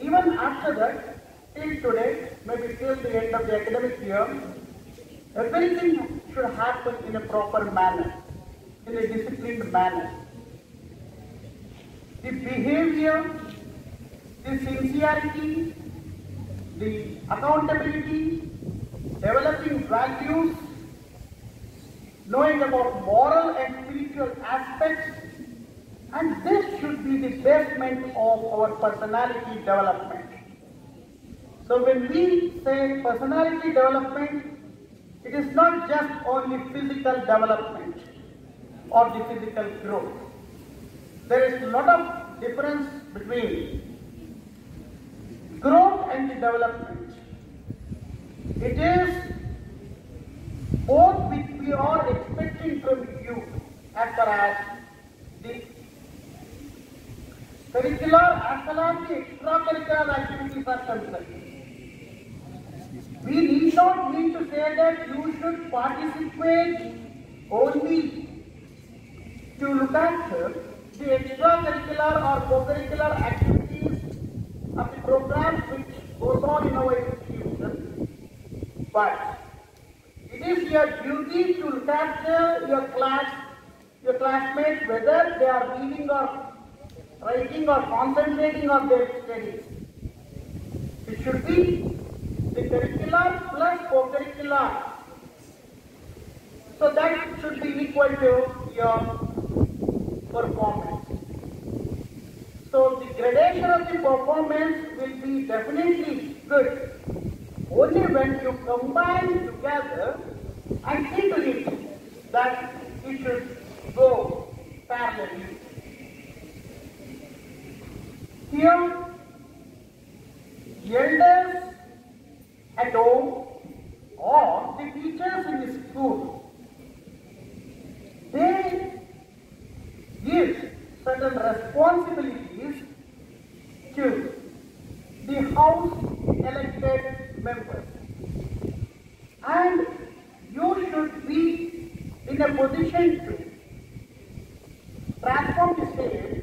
Even after that, till today, maybe till the end of the academic year, everything should happen in a proper manner, in a disciplined manner. The behavior, the sincerity, the accountability, developing values, knowing about moral and spiritual aspects, and this should be the basement of our personality development. So when we say personality development, it is not just only physical development or the physical growth. There is a lot of difference between growth and the development. It is both which we are expecting from you as far as the curricular as well as the extracurricular activities are concerned. We need not need to say that you should participate only to look after the extracurricular or co-curricular activities of the programs which goes on in our institution. But it is your duty to look after your class, your classmates, whether they are reading or writing or concentrating on their studies. It should be the curricular plus co-curricular. So that should be equal to your performance. So the gradation of the performance will be definitely good only when you combine together and to it that it should go parallelly. Here, elders at home or the teachers in the school, they give certain responsibilities to the house elected members. And you should be in a position to transform the same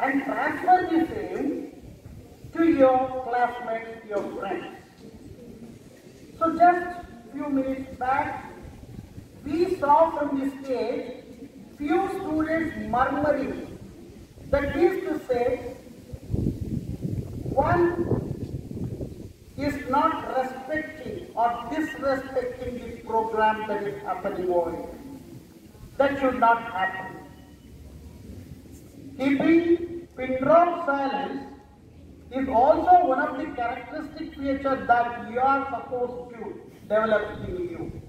and transfer the same to your classmates, your friends. So just few minutes back, we saw from the stage few students murmuring. That is to say, one is not respecting or disrespecting the program that is happening over here. That should not happen. Keeping pin drop silence is also one of the characteristic features that you are supposed to develop in you.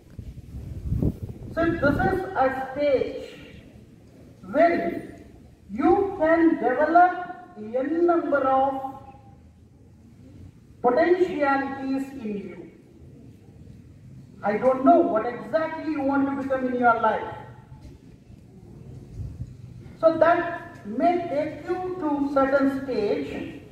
So this is a stage where you can develop n number of potentialities in you. I don't know what exactly you want to become in your life. So that may take you to certain stage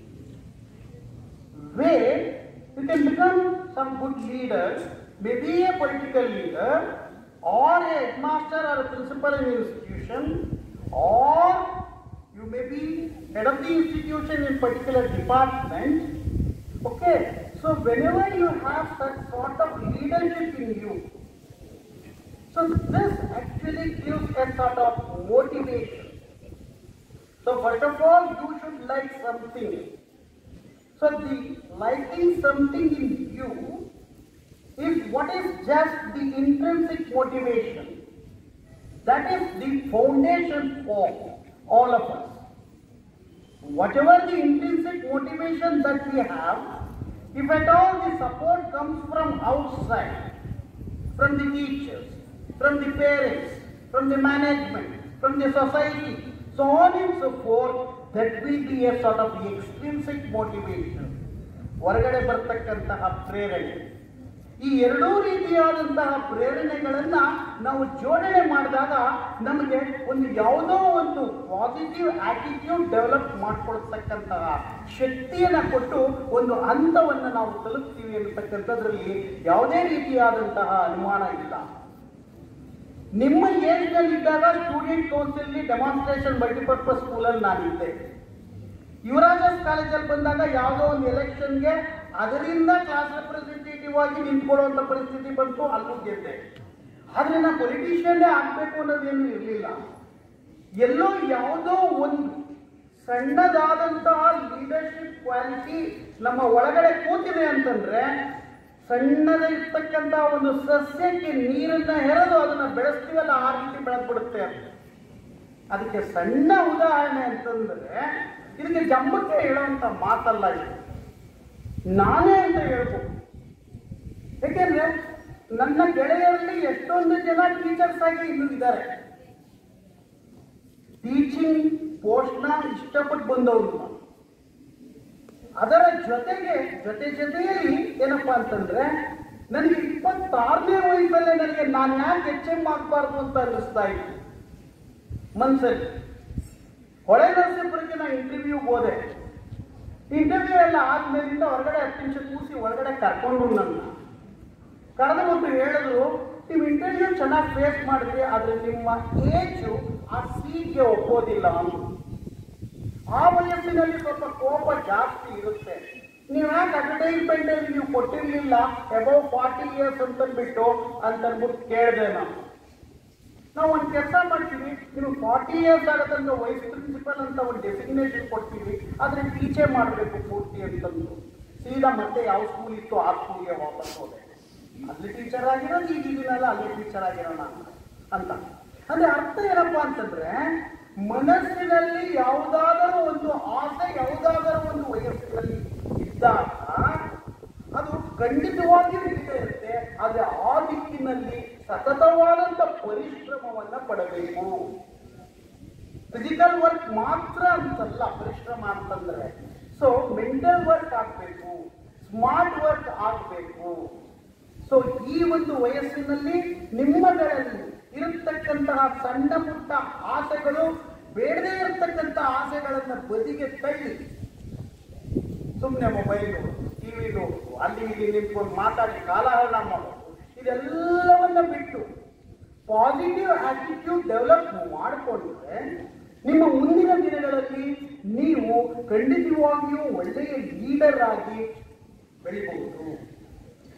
where you can become some good leader, maybe a political leader, or a headmaster or a principal in an institution, or you may be head of the institution in particular department. Okay, so whenever you have such sort of leadership in you, so this actually gives a sort of motivation. So first of all, you should like something. So the liking something in you is what is just the intrinsic motivation. That is the foundation for all of us. Whatever the intrinsic motivation that we have, if at all the support comes from outside, from the teachers, from the parents, from the management, from the society, so on and so forth, that will be a sort of extrinsic motivation ಹೊರಗಡೆ ಬರ್ತಕ್ಕಂತಹ ಪ್ರೇರಣೆ. ಈ ಎರಡೂ ರೀತಿಯಾದಂತಹ ಪ್ರೇರಣೆಗಳನ್ನ ನಾವು ಜೋಡಣೆ ಮಾಡಿದಾಗ ನಮಗೆ ಒಂದು ಯಾವುದೋ ಒಂದು ಪಾಸಿಟಿವ್ ಆಟಿಟ್ಯೂಡ್ ಡೆವಲಪ್ ಮಾಡ್ಕೊಳ್ತಕ್ಕಂತಹ ಶಕ್ತಿಯನ್ನು ಕೊಟ್ಟು ಒಂದು ಹಂತವನ್ನು ನಾವು ತಲುಪ್ತೀವಿ ಅಂತಕ್ಕಂಥದ್ರಲ್ಲಿ ಯಾವುದೇ ರೀತಿಯಾದಂತಹ ಅನುಮಾನ ಇಲ್ಲ. ನಿಮ್ಮ ಏಜ್ನಲ್ಲಿದ್ದಾಗ ಸ್ಟೂಡೆಂಟ್ ಕೌನ್ಸಿಲ್ ಡೆಮಾನ್ಸ್ಟ್ರೇಷನ್ ಮಲ್ಟಿಪರ್ಪಸ್ ಸ್ಕೂಲಲ್ಲಿ ನಾನಿದ್ದೆ. ಯುವರಾಜಸ್ ಕಾಲೇಜಲ್ಲಿ ಬಂದಾಗ ಯಾವುದೋ ಒಂದು ಎಲೆಕ್ಷನ್ಗೆ ಅದರಿಂದ ಕ್ಲಾಸ್ ರೆಪ್ರೆಸೆಂಟೇಟಿವ್ ಆಗಿ ನಿಂತ್ಕೊಳ್ಳುವಂಥ ಪರಿಸ್ಥಿತಿ ಬಂತು, ಅಲ್ಲೂ ಗೆದ್ದೆ. ಆದ್ರೆ ನಾ ಪೊಲಿಟಿಷಿಯನ್ನೇ ಆಗ್ಬೇಕು ಅನ್ನೋದೇನು ಇರಲಿಲ್ಲ. ಎಲ್ಲೋ ಯಾವುದೋ ಒಂದು ಸಣ್ಣದಾದಂತಹ ಲೀಡರ್ಶಿಪ್ ಕ್ವಾಲಿಟಿ ನಮ್ಮ ಒಳಗಡೆ ಕೂತಿದೆ ಅಂತಂದ್ರೆ ಸಣ್ಣದಿರ್ತಕ್ಕಂಥ ಒಂದು ಸಸ್ಯಕ್ಕೆ ನೀರನ್ನ ಹೆರೆದು ಅದನ್ನ ಬೆಳೆಸ್ತೀವಲ್ಲ, ಆ ರೀತಿ ಬೆಳೆದ್ಬಿಡುತ್ತೆ ಅಂತ. ಅದಕ್ಕೆ ಸಣ್ಣ ಉದಾಹರಣೆ ಅಂತಂದ್ರೆ, ಇದಕ್ಕೆ ಜಂಬಕ್ಕೆ ಹೇಳುವಂತ ಮಾತಲ್ಲ ಇದು. ನಾನೇ ಅಂತ ಹೇಳ್ಬೋದು. ಯಾಕೆಂದ್ರೆ ನನ್ನ ಗೆಳೆಯರಲ್ಲಿ ಎಷ್ಟೊಂದು ಜನ ಟೀಚರ್ಸ್ ಆಗಿ ಇನ್ನೂ ಇದ್ದಾರೆ. ಟೀಚಿಂಗ್ ಪೋಸ್ಟ್ನ ಇಷ್ಟಪಟ್ಟು ಬಂದವರು. ಅದರ ಜೊತೆಗೆ, ಜೊತೆ ಜೊತೆಯಲ್ಲಿ ಏನಪ್ಪ ಅಂತಂದ್ರೆ, ನನಗೆ ಇಪ್ಪತ್ತಾರನೇ ವಯಸ್ಸಲ್ಲೇ ನನಗೆ ನಾನು ಯಾಕೆ ಎಚ್ ಆಗಬಾರ್ದು ಅಂತ ಅನ್ನಿಸ್ತಾ ಇತ್ತು. ಮನ್ಸಲ್ಲಿ. ಹೊಳೆ ನರಸೀಪುರಕ್ಕೆ ನಾನು ಇಂಟರ್ವ್ಯೂ ಹೋದೆ. ಇಂಟರ್ವ್ಯೂ ಎಲ್ಲ ಆದ್ಮೇಲಿಂದ ಹೊರಗಡೆ ಹತ್ತು ನಿಮಿಷ ಕೂಸಿ ಹೊರಗಡೆ ಕರ್ಕೊಂಡು ನನ್ನ. ಕರೆದು ಮತ್ತು ಹೇಳಿದ್ರು, ನೀವು ಇಂಟರ್ವ್ಯೂ ಚೆನ್ನಾಗಿ ಫೇಸ್ ಮಾಡಿದ್ರಿ, ಆದ್ರೆ ನಿಮ್ಮ ಏಜು ಆ ಸೀಟ್ಗೆ ಒಪ್ಪೋದಿಲ್ಲ ಅಂದ್ರು. ಆ ವಯಸ್ಸಿನಲ್ಲಿ ಸ್ವಲ್ಪ ಕೋಪ ಜಾಸ್ತಿ ಇರುತ್ತೆ. ನೀವು ಯಾಕೆ ಅಡ್ವರ್ಟೈಸ್ಮೆಂಟ್ ಅಲ್ಲಿ ನೀವು ಕೊಟ್ಟಿರ್ಲಿಲ್ಲ? ಅಬೌವ್ ಫಾರ್ಟಿ ಇಯರ್ಸ್ ಅಂತಂದ್ಬಿಟ್ಟು ಅಂತಂದ್ಬಿಟ್ಟು ಕೇಳಿದೆ ನಾನು. ನಾವು ಒಂದು ಕೆಲಸ ಮಾಡ್ತೀವಿ ನೀವು ಫಾರ್ಟಿ ಇಯರ್ಸ್ ಆಗತ್ತಂತ ವೈಸ್ ಪ್ರಿನ್ಸಿಪಲ್ ಅಂತ ಒಂದು ಡೆಸಿಗ್ನೇಷನ್ ಕೊಡ್ತೀವಿ ಆದ್ರೆ ಟೀಚೆ ಮಾಡಬೇಕು ಪೂರ್ತಿ ಅಂತಂದು ಸೀದಾ ಮತ್ತೆ ಯಾವ ಸ್ಕೂಲ್ ಇತ್ತು, ಆ ಸ್ಕೂಲ್ಗೆ ವಾಪಸ್ ಹೋದೆ. ಅಲ್ಲಿ ಟೀಚರ್ ಆಗಿರೋದು ಈಗಿನಲ್ಲ ಅಲ್ಲಿ ಟೀಚರ್ ಆಗಿರೋಣ ಅಂತ. ಅಂದ್ರೆ ಅರ್ಥ ಏನಪ್ಪಾ ಅಂತಂದ್ರೆ ಮನಸ್ಸಿನಲ್ಲಿ ಯಾವುದಾದರೂ ಒಂದು ಆಸೆ, ಯಾವುದಾದರೂ ಒಂದು ವಯಸ್ಸಿನಲ್ಲಿ ಇದ್ದಾಗ ಅದು ನಿಂತಿರುತ್ತೆ ಇರುತ್ತೆ. ಆದರೆ ಆ ದಿಕ್ಕಿನಲ್ಲಿ ಸತತವಾದಂತ ಪರಿಶ್ರಮವನ್ನ ಪಡಬೇಕು. ಫಿಸಿಕಲ್ ವರ್ಕ್ ಮಾತ್ರ ಅಂತಲ್ಲ, ಪರಿಶ್ರಮ ಅಂತಂದ್ರೆ. ಸೊ ಮೆಂಟಲ್ ವರ್ಕ್ ಆಗಬೇಕು ಸ್ಮಾರ್ಟ್ ವರ್ಕ್ ಆಗಬೇಕು. ಸೊ ಈ ಒಂದು ವಯಸ್ಸಿನಲ್ಲಿ ನಿಮ್ಮಗಳಲ್ಲಿ ಇರತಕ್ಕಂತಹ ಸಣ್ಣ ಪುಟ್ಟ ಆಸೆಗಳು, ಬೇಡದೇ ಇರತಕ್ಕಂತ ಆಸೆಗಳನ್ನು ಬದಿಗೆ ತಳ್ಳಿ. ಸುಮ್ಮನೆ ಮೊಬೈಲ್ ಟಿವಿ ನೋಡು, ಅಲ್ಲಿ ಇಲ್ಲಿ ನಿಂತ್ಕೊಂಡು ಮಾತಾಡಿ ಕಾಲಹರಣ ಮಾಡೋದು ಇದೆಲ್ಲವನ್ನ ಬಿಟ್ಟು ಪಾಸಿಟಿವ್ ಆಟಿಟ್ಯೂಡ್ ಡೆವಲಪ್ ಮಾಡಿಕೊಂಡ್ರೆ ನಿಮ್ಮ ಮುಂದಿನ ದಿನಗಳಲ್ಲಿ ನೀವು ಖಂಡಿತವಾಗಿಯೂ ಒಳ್ಳೆಯ ಲೀಡರ್ ಆಗಿ ಬೆಳಿಬಹುದು.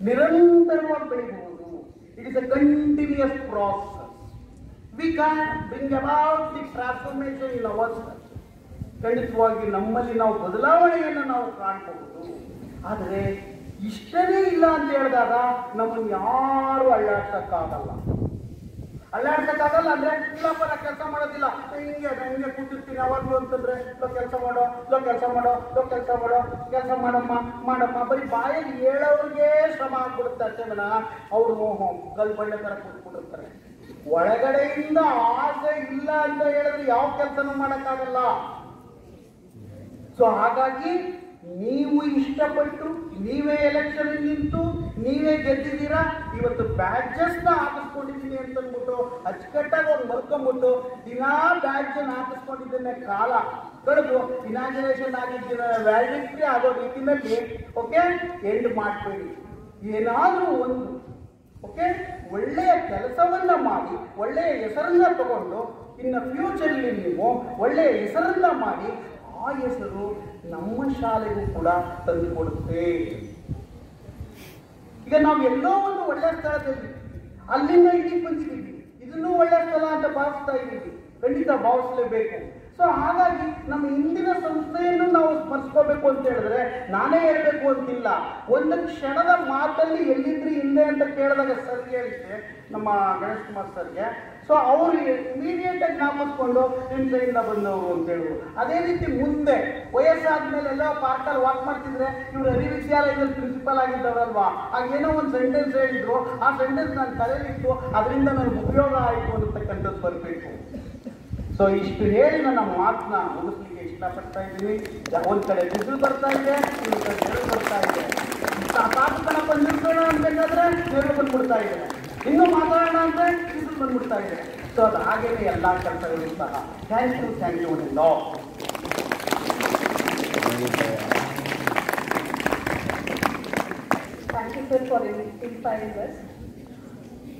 ನಿರಂತರವಾಗಿ ಬೆಳಿಬಹುದು. It is a continuous process we can bring about the transformation in ours ಖಂಡಿತವಾಗಿ ನಮ್ಮಲ್ಲಿ ನಾವು ಬದಲಾವಣೆಯನ್ನು ನಾವು ಕಾಣಬಹುದು. ಆದರೆ ಇಷ್ಟನೇ ಇಲ್ಲ ಅಂತ ಹೇಳಿದಾಗ ನಮ್ಮನ್ನು ಯಾರು ಅಳ್ಳಾಡ್ಸಕ್ಕಾಗಲ್ಲ. ಅಳ್ಳಾಡ್ಸಕ್ಕಾಗಲ್ಲ ಅಂದ್ರೆ ಇಲ್ಲಪ್ಪ ನಾ ಕೆಲಸ ಮಾಡೋದಿಲ್ಲ. ಹಿಂಗೆ ಹಿಂಗೆ ಕೂತಿರ್ತೀನಿ. ಯಾವಾಗಲೂ ಅಂತಂದ್ರೆ ಲೋ ಕೆಲಸ ಮಾಡೋ ಲೋ ಕೆಲಸ ಮಾಡೋ ಲೋ ಕೆಲಸ ಮಾಡೋ, ಕೆಲಸ ಮಾಡಮ್ಮ ಮಾಡಮ್ಮ ಬರೀ ಬಾಯಲ್ಲಿ ಹೇಳೋರಿಗೆ ಶ್ರಮ ಆಗ್ಬಿಡುತ್ತೆ ಅಷ್ಟೇ ವಿನ ಅವರು ಕಲ್ ಬಂಡೆ ತರ ಕೂತ್ಕೊಂಡಿರ್ತಾರೆ ಒಳಗಡೆಯಿಂದ ಆಸೆ ಇಲ್ಲ ಅಂತ ಹೇಳಿದ್ರೆ ಯಾವ ಕೆಲಸನೂ ಮಾಡೋಕ್ಕಾಗಲ್ಲ. ಸೊ ಹಾಗಾಗಿ ನೀವು ಇಷ್ಟಪಟ್ಟು, ನೀವೇ ಎಲೆಕ್ಷನ್ ನಿಂತು, ನೀವೇ ಗೆದ್ದಿದ್ದೀರಾ? ಇವತ್ತು ಬ್ಯಾಡ್ಜಸ್ನ ಹಾಕಿಸ್ಕೊಂಡಿದ್ದೀನಿ ಅಂತ ಅಂದ್ಬಿಟ್ಟು ಅಚ್ಚುಕಟ್ಟಾಗಿ ಒಂದು ಮರ್ಕೊಂಡ್ಬಿಟ್ಟು ದಿನಾ ಬ್ಯಾಡ್ಜ್ ಹಾಕಿಸ್ಕೊಂಡಿದ್ದೇನೆ ಕಾಲ ಕಳೆದು ಇನಾಗ್ರೇಷನ್ ಆಗಿದ್ದಿನ ವ್ಯಾಲಿಡಿಟಿ ಆಗೋ ರೀತಿಯಲ್ಲಿ ಓಕೆ ಎಂಡ್ ಮಾಡ್ಬೇಡಿ ಏನಾದರೂ ಒಂದು ಓಕೆ ಒಳ್ಳೆಯ ಕೆಲಸವನ್ನ ಮಾಡಿ, ಒಳ್ಳೆಯ ಹೆಸರನ್ನ ತಗೊಂಡು, ಇನ್ನು ಫ್ಯೂಚರ್ಲಿ ನೀವು ಒಳ್ಳೆಯ ಹೆಸರನ್ನ ಮಾಡಿ, ಆ ಹೆಸರು ನಮ್ಮ ಶಾಲೆಗೂ ಕೂಡ ತಂದು ಕೊಡುತ್ತೆ. ಈಗ ನಾವು ಎಲ್ಲೋ ಒಂದು ಒಳ್ಳೆಯ ಸ್ಥಳದಲ್ಲಿ ಅಲ್ಲಿಂದ ಇಲ್ಲಿಗೆ ಬಂದಿದ್ದೀವಿ ಇದನ್ನು ಒಳ್ಳೆಯ ಸ್ಥಳ ಅಂತ ಭಾವಿಸ್ತಾ ಇದ್ದೀವಿ. ಖಂಡಿತ ಭಾವಿಸಲೇಬೇಕು. ಸೊ ಹಾಗಾಗಿ ನಮ್ಮ ಇಂದಿನ ಸಂಸ್ಥೆಯನ್ನು ನಾವು ಸ್ಮರಿಸ್ಕೋಬೇಕು ಅಂತ ಹೇಳಿದ್ರೆ ನಾನೇ ಹೇಳಬೇಕು ಅಂತಿಲ್ಲ. ಒಂದು ಕ್ಷಣದ ಮಾತಲ್ಲಿ ಎಲ್ಲಿದ್ರಿ ಹಿಂದೆ ಅಂತ ಕೇಳಿದಾಗ ಸರ್ ಹೇಳಿದ್ದೆ ನಮ್ಮ ಗಣೇಶ್ ಕುಮಾರ್ ಸರ್ಗೆ ಸೊ ಅವರು ಇಮಿಡಿಯೇಟ್ ಆಗಿ ಜ್ಞಾಪಿಸ್ಕೊಂಡು ಹಿಂಸೆಯಿಂದ ಬಂದವರು ಅಂತ ಹೇಳಿದ್ರು. ಅದೇ ರೀತಿ ಮುಂದೆ ವಯಸ್ಸಾದ್ಮೇಲೆ ಎಲ್ಲ ಪಾರ್ಕಲ್ಲಿ ವಾಕ್ ಮಾಡ್ತಿದ್ರೆ ಇವರು ಹರಿ ವಿದ್ಯಾಲಯದಲ್ಲಿ ಪ್ರಿನ್ಸಿಪಲ್ ಆಗಿದ್ದವರಲ್ವಾ? ಆಗ ಏನೋ ಒಂದು ಸೆಂಟೆನ್ಸ್ ಹೇಳಿದ್ರು. ಆ ಸೆಂಟೆನ್ಸ್ ನಾನು ತಲೆಯಲ್ಲಿತ್ತು ಅದರಿಂದ ನನಗೆ ಉಪಯೋಗ ಆಯಿತು ಅನ್ನತಕ್ಕಂಥದ್ದು ಬರಬೇಕು. ಸೊ ಇಷ್ಟು ಹೇಳಿ ನನ್ನ ಮಾತನ್ನ ಮುಗಿಸ್ಲಿಕ್ಕೆ ಇಷ್ಟಪಡ್ತಾ ಇದ್ದೀನಿ. ಒಂದ್ ಕಡೆ ಬಿಸಿಲು ಬರ್ತಾ ಇದೆ ಇನ್ನೊಂದು ಕಡೆ ನೆರಳು ಬರ್ತಾ ಇದೆ. ಸಾಕುತನ ಕಣಪ್ಪ ನಿಲ್ಸೋಣ ಅನ್ಬೇಕಾದ್ರೆ ನೆರಳು ಬಂದ್ಬಿಡ್ತಾ ಇದೆ. ಇನ್ನು ಮಾತಾಡೋಣ ಅಂದ್ರೆ ಬಿಸಿಲು ಬಂದ್ಬಿಡ್ತಾ ಇದೆ. ಸೊ ಅದು ಹಾಗೇನೆ ಎಲ್ಲಾ ಕೆಲಸಗಳು ಸಹ. ಥ್ಯಾಂಕ್ ಯು ಥ್ಯಾಂಕ್ ಯು ಲಾ. Thank you, sir, for in- inspiring.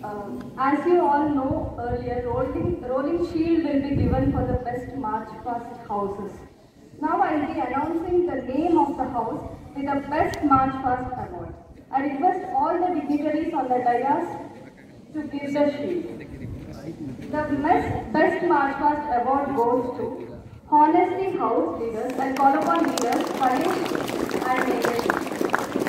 Um, As you all know earlier, rolling, rolling shield will be given for the best march past houses. Now I will be announcing the name of the house with the best march past award. I request all the dignitaries on the dais to give the shield. The best, best march past award goes to Honesty House leaders and call upon leaders Paresh and.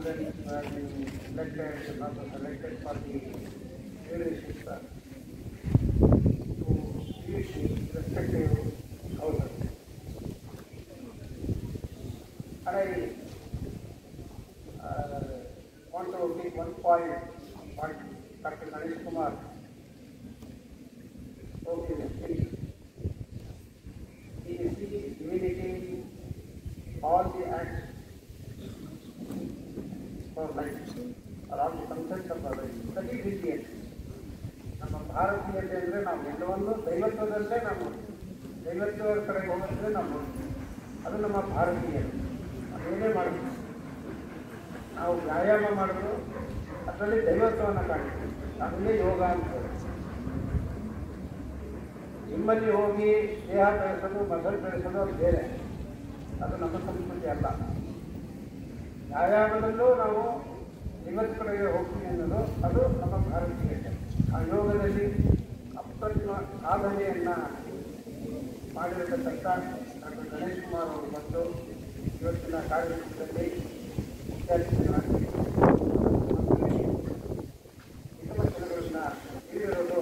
Students who have been selected and also the leadership uh, to. And I uh, want to make one point, what Dr. Ganesh Kumar ಬೆಳೆಸೋದು muscle ಬೆಳೆಸೋದು ಅದು ಬೇರೆ. ಅದು ನಮ್ಮ ಸಂಸ್ಕೃತಿ ಅಲ್ಲ. ವ್ಯಾಯಾಮದಲ್ಲೂ ನಾವು ಇವತ್ತು ಕಡೆಗೆ ಹೋಗ್ತೀವಿ ಅನ್ನೋದು ಅದು ನಮ್ಮ ಭಾರತೀಯತೆ ಆ ಯೋಗದಲ್ಲಿ ಅಪ್ರತಿಮ ಸಾಧನೆಯನ್ನ ಮಾಡಿರತಕ್ಕಂಥ ಡಾಕ್ಟರ್ ಗಣೇಶ್ ಕುಮಾರ್ ಅವರು ಬಂದು ಇವತ್ತಿನ ಕಾರ್ಯಕ್ರಮದಲ್ಲಿ ಮುಖ್ಯ ಅತಿಥಿಗಳಾಗಿ ಉತ್ತಮ ಜನಗಳನ್ನ ನೀಡಿರೋದು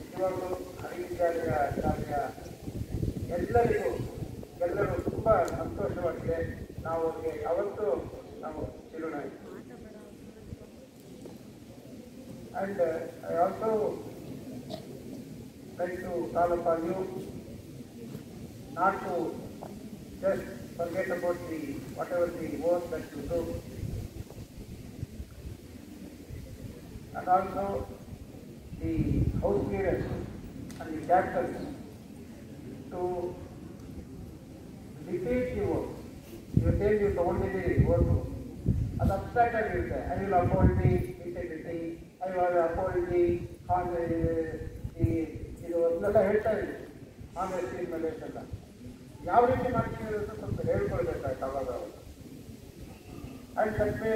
ನಿಜವಾಗ್ಲೂ ಹರಿವಿದ್ಯಾಲಯ ಶಾಲೆಯ ಎಲ್ಲರಿಗೂ ಎಲ್ಲರೂ ತುಂಬ ಸಂತೋಷವಾಗಿದೆ ನಾವು ಅವ್ರಿಗೆ ಯಾವತ್ತೂ ನಾವು ಚಿರೋಣ And uh, I also like to call upon you not to just forget about the whatever the work that you do. And also the house leaders and the chapters to repeat the work. You tell you ತಗೊಂಡಿದ್ದೀರಿ work. ಅದು abstract ಆಗಿರುತ್ತೆ I will uphold the integrity I will uphold the ಈ ಅದನ್ನೆಲ್ಲ ಹೇಳ್ತಾ ಇದ್ದೀವಿ ಆಮೇಲೆ ಮೇಲೆ ಎಲ್ಲ ಯಾವ ರೀತಿ ಮಾಡ್ತೀವಿ ಅಂತ ಸ್ವಲ್ಪ ಹೇಳ್ಕೊಳ್ಬೇಕಾಯ್ತು ಅವಾಗ and that may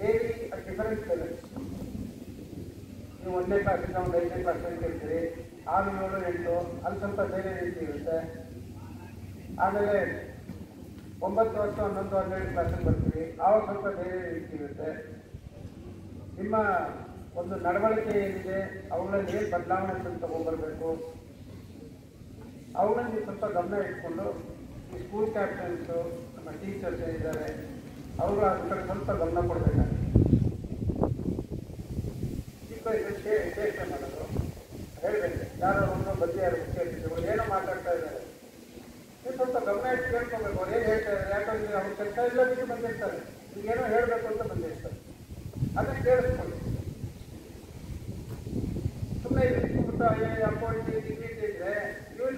vary at different levels ನೀವು ಒಂದನೇ ಕ್ಲಾಸಿಂದ ಒಂದು ಐದನೇ ಕ್ಲಾಸ್ ಇರ್ತೀರಿ. ಆರು ಏಳು ಎಂಟು, ಅಲ್ಲಿ ಸ್ವಲ್ಪ ಬೇರೆ ರೀತಿ ಇರುತ್ತೆ. ಆಮೇಲೆ ಒಂಬತ್ತು ವರ್ಷ, ಹನ್ನೊಂದು, ಹನ್ನೆರಡು ಕ್ಲಾಸಿಗೆ ಬರ್ತೀವಿ ಆವಾಗ ಸ್ವಲ್ಪ ಬೇರೆ ರೀತಿ ಇರುತ್ತೆ. ನಿಮ್ಮ ಒಂದು ನಡವಳಿಕೆ ಏನಿದೆ, ಅವುಗಳಲ್ಲಿ ಏನು ಬದಲಾವಣೆ ತಗೊಂಡ್ಬರ್ಬೇಕು? ಅವುಗಳಲ್ಲಿ ಸ್ವಲ್ಪ ಗಮನ ಇಟ್ಕೊಂಡು ಈ ಸ್ಕೂಲ್ ಕ್ಯಾಪ್ಟನ್ಸು ನಮ್ಮ ಟೀಚರ್ಸ್ ಏನಿದ್ದಾರೆ ಅವರು ಕಡೆ ಸ್ವಲ್ಪ ಗಮನ ಕೊಡಬೇಕಾಗುತ್ತೆ. ಚಿಕ್ಕ ಶೇಷೆ ಮಾಡೋದು, ಹೇಳಬೇಕು. ಯಾರೋ ಒಂದು ಬಗ್ಗೆ ಯಾರು ಅವ್ರು ಏನೋ ಮಾತಾಡ್ತಾ ಇದ್ದಾರೆ. ನೀವು ಸ್ವಲ್ಪ ಗಮನ ಇಟ್ಟು ಕೇಳ್ಕೊಬೇಕು. ಅವ್ರು ಏನು ಹೇಳ್ತಾ ಇದ್ದಾರೆ? ಯಾಕಂದ್ರೆ ಅವ್ರ ಕೆಲಸ ಇಲ್ಲ ಬಿಟ್ಟು ಬಂದಿರ್ತಾರೆ. ಈಗ ಏನೋ ಹೇಳಬೇಕು ಅಂತ ಬಂದಿರ್ತಾರೆ. ಅದನ್ನು ಕೇಳಿಸ್ಕೊಳ್ಳಿ. ಸುಮ್ಮನೆ ಡಿಗ್ನಿಟಿ ಇದ್ರೆ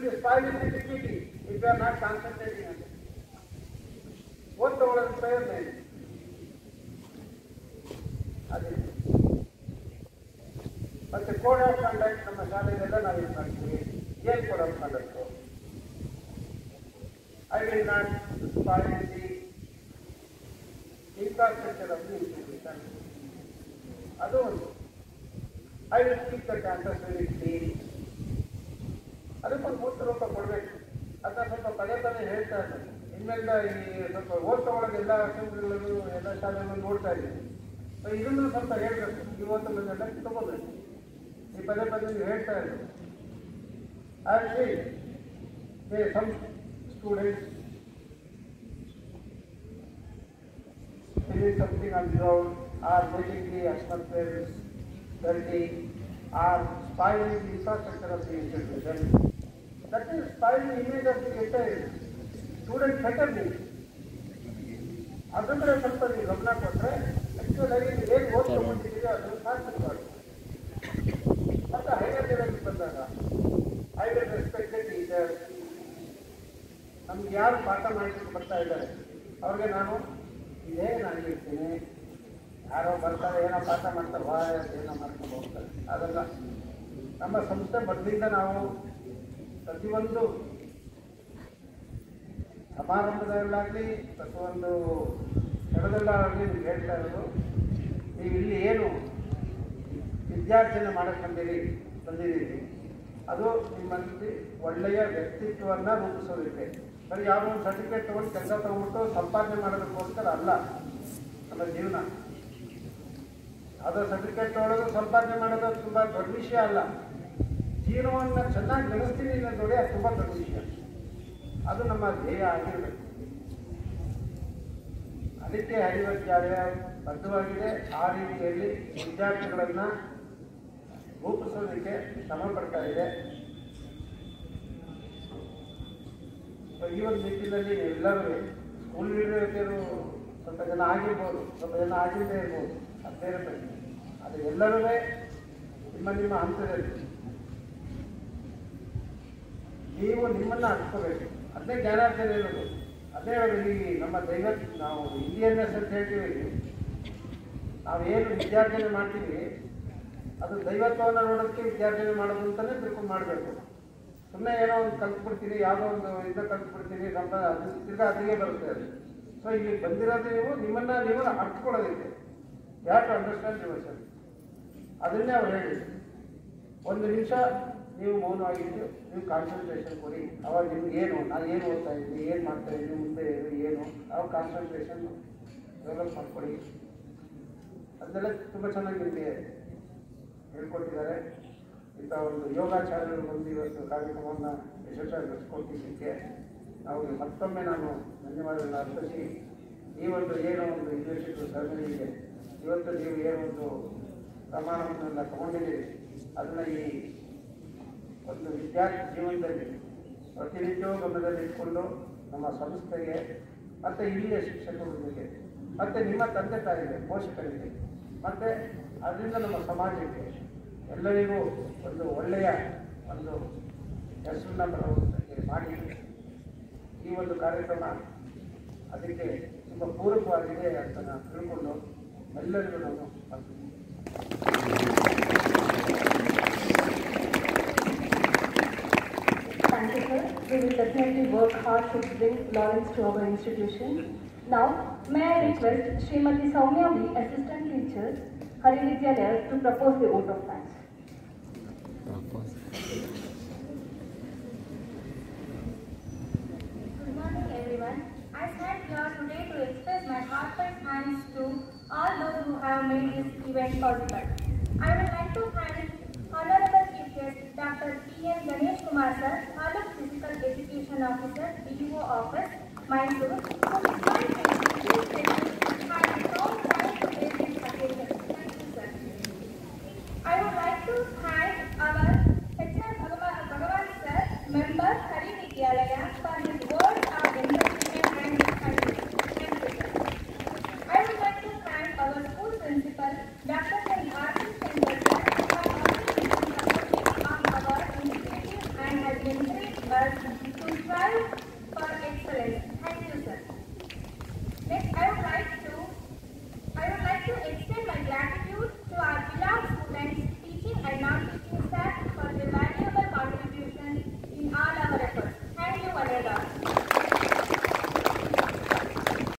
you will be spoiling the dignity if you are not concentrating ಅಂತ ಓದ್ ತಗೊಳ್ಳೋದು ಪ್ರಯೋಜನ ಇದೆ ಅದೇ ಮತ್ತೆ ಕೋಡ್ ಆಫ್ ಕಂಡಕ್ಟ್ ನಮ್ಮ ಶಾಲೆಯಲ್ಲೆಲ್ಲ ನಾವು ಇದು ಮಾಡ್ತೀವಿ ಏನು code of conduct I will not spoil the infrastructure of the institution ಅದು ಒಂದು I will keep the campus very clean ಅದಕ್ಕೊಂದು ಮೂರ್ತ ರೂಪ ಕೊಡಬೇಕು. ಅದನ್ನ ಸ್ವಲ್ಪ ಪದೇ ಪದೇ ಹೇಳ್ತಾ ಇದ್ದಾರೆ ಇನ್ಮೇಲೆ ಈ ಸ್ವಲ್ಪ ಓದ್ ಒಳಗೆ ಎಲ್ಲ ಅಸೆಂಬ್ಲಿಗಳು, ಎಲ್ಲ ಶಾಲೆಗಳು ನೋಡ್ತಾ ಇದ್ದೀವಿ ಸೊ ಇದನ್ನು ಸ್ವಲ್ಪ ಹೇಳ್ಬೇಕು. ಇವತ್ತು ಬಂದೆಲ್ಲ ತಗೋಬೇಕು. ಈ ಪದೇ ಪದೇ ಹೇಳ್ತಾ ಇದ್ದೆ. Actually some students something something ground or or making the dirty or spoiling the infrastructure of the institution. That is spoiling the image of the entire student better ಅದಕ್ಕೆ ಸ್ವಲ್ಪ ನೀವು ಗಮನ ಕೊಟ್ಟರೆ ಆ್ಯಕ್ಚುಲಾಗಿ ಏನು ಓದ್ಕೊಂಡಿದ್ದೀರಿ ಅದನ್ನು ಸಾಧಿಸಬಾರ್ದು ಮತ್ತು ಹೈಯರ್ ಲೆವೆಲ್ಗೆ ಬಂದಾಗ ಐ ವಿಲ್ ರೆಸ್ಪೆಕ್ಟೆಡ್ ಟೀಚರ್ ನಮ್ಗೆ ಯಾರು ಪಾಠ ಮಾಡಿಕೊಂಡು ಬರ್ತಾ ಇದ್ದಾರೆ ಅವ್ರಿಗೆ ನಾನು ಇದೇ ನಾನು ಇರ್ತೀನಿ ಯಾರೋ ಬರ್ತಾರೆ ಏನೋ ಪಾಠ ಮಾಡ್ತಾರೆ. ಬಾ ಏನೋ ಮಾಡ್ಕೊಂಡು ಹೋಗ್ತಾರೆ. ಅದೆಲ್ಲ ನಮ್ಮ ಸಂಸ್ಥೆ ಬಂದಿಂದ ನಾವು ಪ್ರತಿಯೊಂದು ಸಮಾರಂಭದಲ್ಲಾಗಲಿ, ಪ್ರತಿಯೊಂದು ಸ್ಥಳದಲ್ಲಾಗಲಿ ನೀವು ಹೇಳ್ತಾ ಇರೋದು, ನೀವು ಇಲ್ಲಿ ಏನು ವಿದ್ಯಾರ್ಥಿನ ಮಾಡಕ್ಕೆ ಬಂದಿರಿ ಬಂದಿದ್ದೀರಿ, ಅದು ನಿಮ್ಮಲ್ಲಿ ಒಳ್ಳೆಯ ವ್ಯಕ್ತಿತ್ವವನ್ನು ರೂಪಿಸೋದಕ್ಕೆ. ಬರೀ ಯಾವುದೋ ಒಂದು ಸರ್ಟಿಫಿಕೇಟ್ ತೊಗೊಂಡು ಕೆಲಸ ತೊಗೊಂಡ್ಬಿಟ್ಟು ಸಂಪಾದನೆ ಮಾಡೋದಕ್ಕೋಸ್ಕರ ಅಲ್ಲ, ನಮ್ಮ ಜೀವನ. ಯಾವುದೋ ಸರ್ಟಿಫಿಕೇಟ್ ತೊಗೊಳೋದು ಸಂಪಾದನೆ ಮಾಡೋದು ತುಂಬ ದೊಡ್ಡ ವಿಷಯ ಅಲ್ಲ. ಜೀವನವನ್ನು ಚೆನ್ನಾಗಿ ನಡೆಸ್ತೀನಿ ಅನ್ನೋದು ನೋಡಿ ಅದು ತುಂಬ ದೊಡ್ಡ ವಿಷಯ. ಅದು ನಮ್ಮ ಧ್ಯೇಯ ಆಗಿರಬೇಕು. ಅದಕ್ಕೆ ಹರಿವತ್ಯಾಲಯ ಬದ್ಧವಾಗಿದೆ. ಆ ರೀತಿಯಲ್ಲಿ ವಿದ್ಯಾರ್ಥಿಗಳನ್ನು ರೂಪಿಸೋದಕ್ಕೆ ಶ್ರಮ ಪಡ್ತಾ ಇದೆ. ಈ ಒಂದು ನಿಟ್ಟಿನಲ್ಲಿ ಎಲ್ಲರೂ ಸ್ಕೂಲ್ ಲೀಡರ್ ಸ್ವಲ್ಪ ಜನ ಆಗಿರ್ಬೋದು, ಸ್ವಲ್ಪ ಜನ ಆಗಿಲ್ಲದೆ ಇರ್ಬೋದು ಅದು ಬೇರೆ ಅದು ಎಲ್ಲರೂ ನಿಮ್ಮ ನಿಮ್ಮ ಹಂತದಲ್ಲಿ ನೀವು ನಿಮ್ಮನ್ನು ಹಚ್ಕೋಬೇಕು ಅದೇ ಜ್ಞಾನಾರ್ಥನ ಇರೋದು ಅದೇ ಈ ನಮ್ಮ ದೈವ, ನಾವು ಇಂಡಿಯನ್ನೆಸ್ ಅಂತ ಹೇಳ್ತೀವಿ. ನಾವು ಏನು ವಿದ್ಯಾರ್ಜನೆ ಮಾಡ್ತೀವಿ, ಅದು ದೈವತ್ವವನ್ನು ನೋಡೋದಕ್ಕೆ ವಿದ್ಯಾರ್ಜನೆ ಮಾಡೋದು ಅಂತಲೇ ತಿಳ್ಕೊಂಡು ಮಾಡಬೇಕು. ಸುಮ್ಮನೆ ಏನೋ ಒಂದು ಕಲ್ತ್ಬಿಡ್ತೀನಿ, ಯಾವುದೋ ಒಂದು ಇದನ್ನ ಕಲ್ತ್ಬಿಡ್ತೀನಿ ನಮ್ಮ ಅದು ತಿರ್ಗಾ ಅದಿಗೆ ಬರುತ್ತೆ ಅದು. ಸೊ ಇಲ್ಲಿ ಬಂದಿರೋದು ನೀವು, ನಿಮ್ಮನ್ನ ನೀವು ಅರ್ಥಕೊಳ್ಳೋದಕ್ಕೆ ಯಾಕೆ ಅಂಡರ್ಸ್ಟ್ಯಾಂಡ್ ಯುವರ್ ಸೆಲ್ಫ್ ಅದನ್ನೇ ಅವ್ರು ಹೇಳಿ ಒಂದು ನಿಮಿಷ ನೀವು ಮೌನವಾಗಿದ್ದು, ನೀವು ಕಾನ್ಸಂಟ್ರೇಷನ್ ಕೊಡಿ. ಅವಾಗ ನಿಮ್ಗೆ ಏನು, ನಾನು ಏನು ಓದ್ತಾ ಇದ್ದೀನಿ, ಏನು ಮಾಡ್ತಾ ಇದ್ದೀನಿ ಮುಂದೆ ಏನು ಅವಾಗ ಕಾನ್ಸಂಟ್ರೇಷನ್ ಡೆವಲಪ್ ಮಾಡಿಕೊಡಿ. ಅದನ್ನೆಲ್ಲ ತುಂಬ ಚೆನ್ನಾಗಿ ನಿಮಗೆ ಹೇಳ್ಕೊಟ್ಟಿದ್ದಾರೆ. ಇಂಥ ಒಂದು ಯೋಗಾಚಾರ್ಯರು ಬಂದು ಇವತ್ತು ಕಾರ್ಯಕ್ರಮವನ್ನು ಯಶಸ್ವಿಯಾಗಿ ನಡೆಸ್ಕೊಟ್ಟಿದ್ದಕ್ಕೆ ನಾವು ಮತ್ತೊಮ್ಮೆ ನಾನು ಧನ್ಯವಾದಗಳನ್ನು ಅರ್ಪಿಸಿ, ಈ ಒಂದು ಏನೋ ಒಂದು ಯೂನಿವರ್ಸಿಟಿ ಸರ್ಜನಿಗೆ ಇವತ್ತು ನೀವು ಏನೊಂದು ಪ್ರಮಾಣವನ್ನೆಲ್ಲ ತಗೊಂಡಿದ್ದೀವಿ ಅದನ್ನು ಈ ಒಂದು ವಿದ್ಯಾರ್ಥಿ ಜೀವನದಲ್ಲಿ ಪ್ರತಿನಿತ್ಯವೂ ಗಮನದಲ್ಲಿಟ್ಕೊಂಡು ನಮ್ಮ ಸಂಸ್ಥೆಗೆ, ಮತ್ತು ಇಲ್ಲಿಯ ಶಿಕ್ಷಕರಿಗೆ ಮತ್ತು ನಿಮ್ಮ ತಂದೆ ತಾಯಿಗೆ, ಪೋಷಕರಿಗೆ, ಮತ್ತು ಅದರಿಂದ ನಮ್ಮ ಸಮಾಜಕ್ಕೆ ಎಲ್ಲರಿಗೂ ಒಂದು ಒಳ್ಳೆಯ ಒಂದು ಹೆಸರನ್ನ ಬರುವಂತೆ ಮಾಡಿ. ಈ ಒಂದು ಕಾರ್ಯಕ್ರಮ ಅದಕ್ಕೆ ತುಂಬ ಪೂರಕವಾಗಿದೆ ಅಂತ ನಾನು ತಿಳ್ಕೊಂಡು ಎಲ್ಲರಿಗೂ ನಾನು Thank you, sir. We will definitely work hard to bring Lawrence to our institution. Now, may I request Srimati Soumya B, Assistant Teacher, Hari Vidyalaya, to propose the vote of thanks. Good morning, everyone. I stand here today to express my heartfelt thanks to all those who have made this event possible. I would like to thank Honorable Chief Guest Dr. P. N. Ganesh Kumar Sir, Taluk Physical Education Officer, DO Office, Mysore, who designed and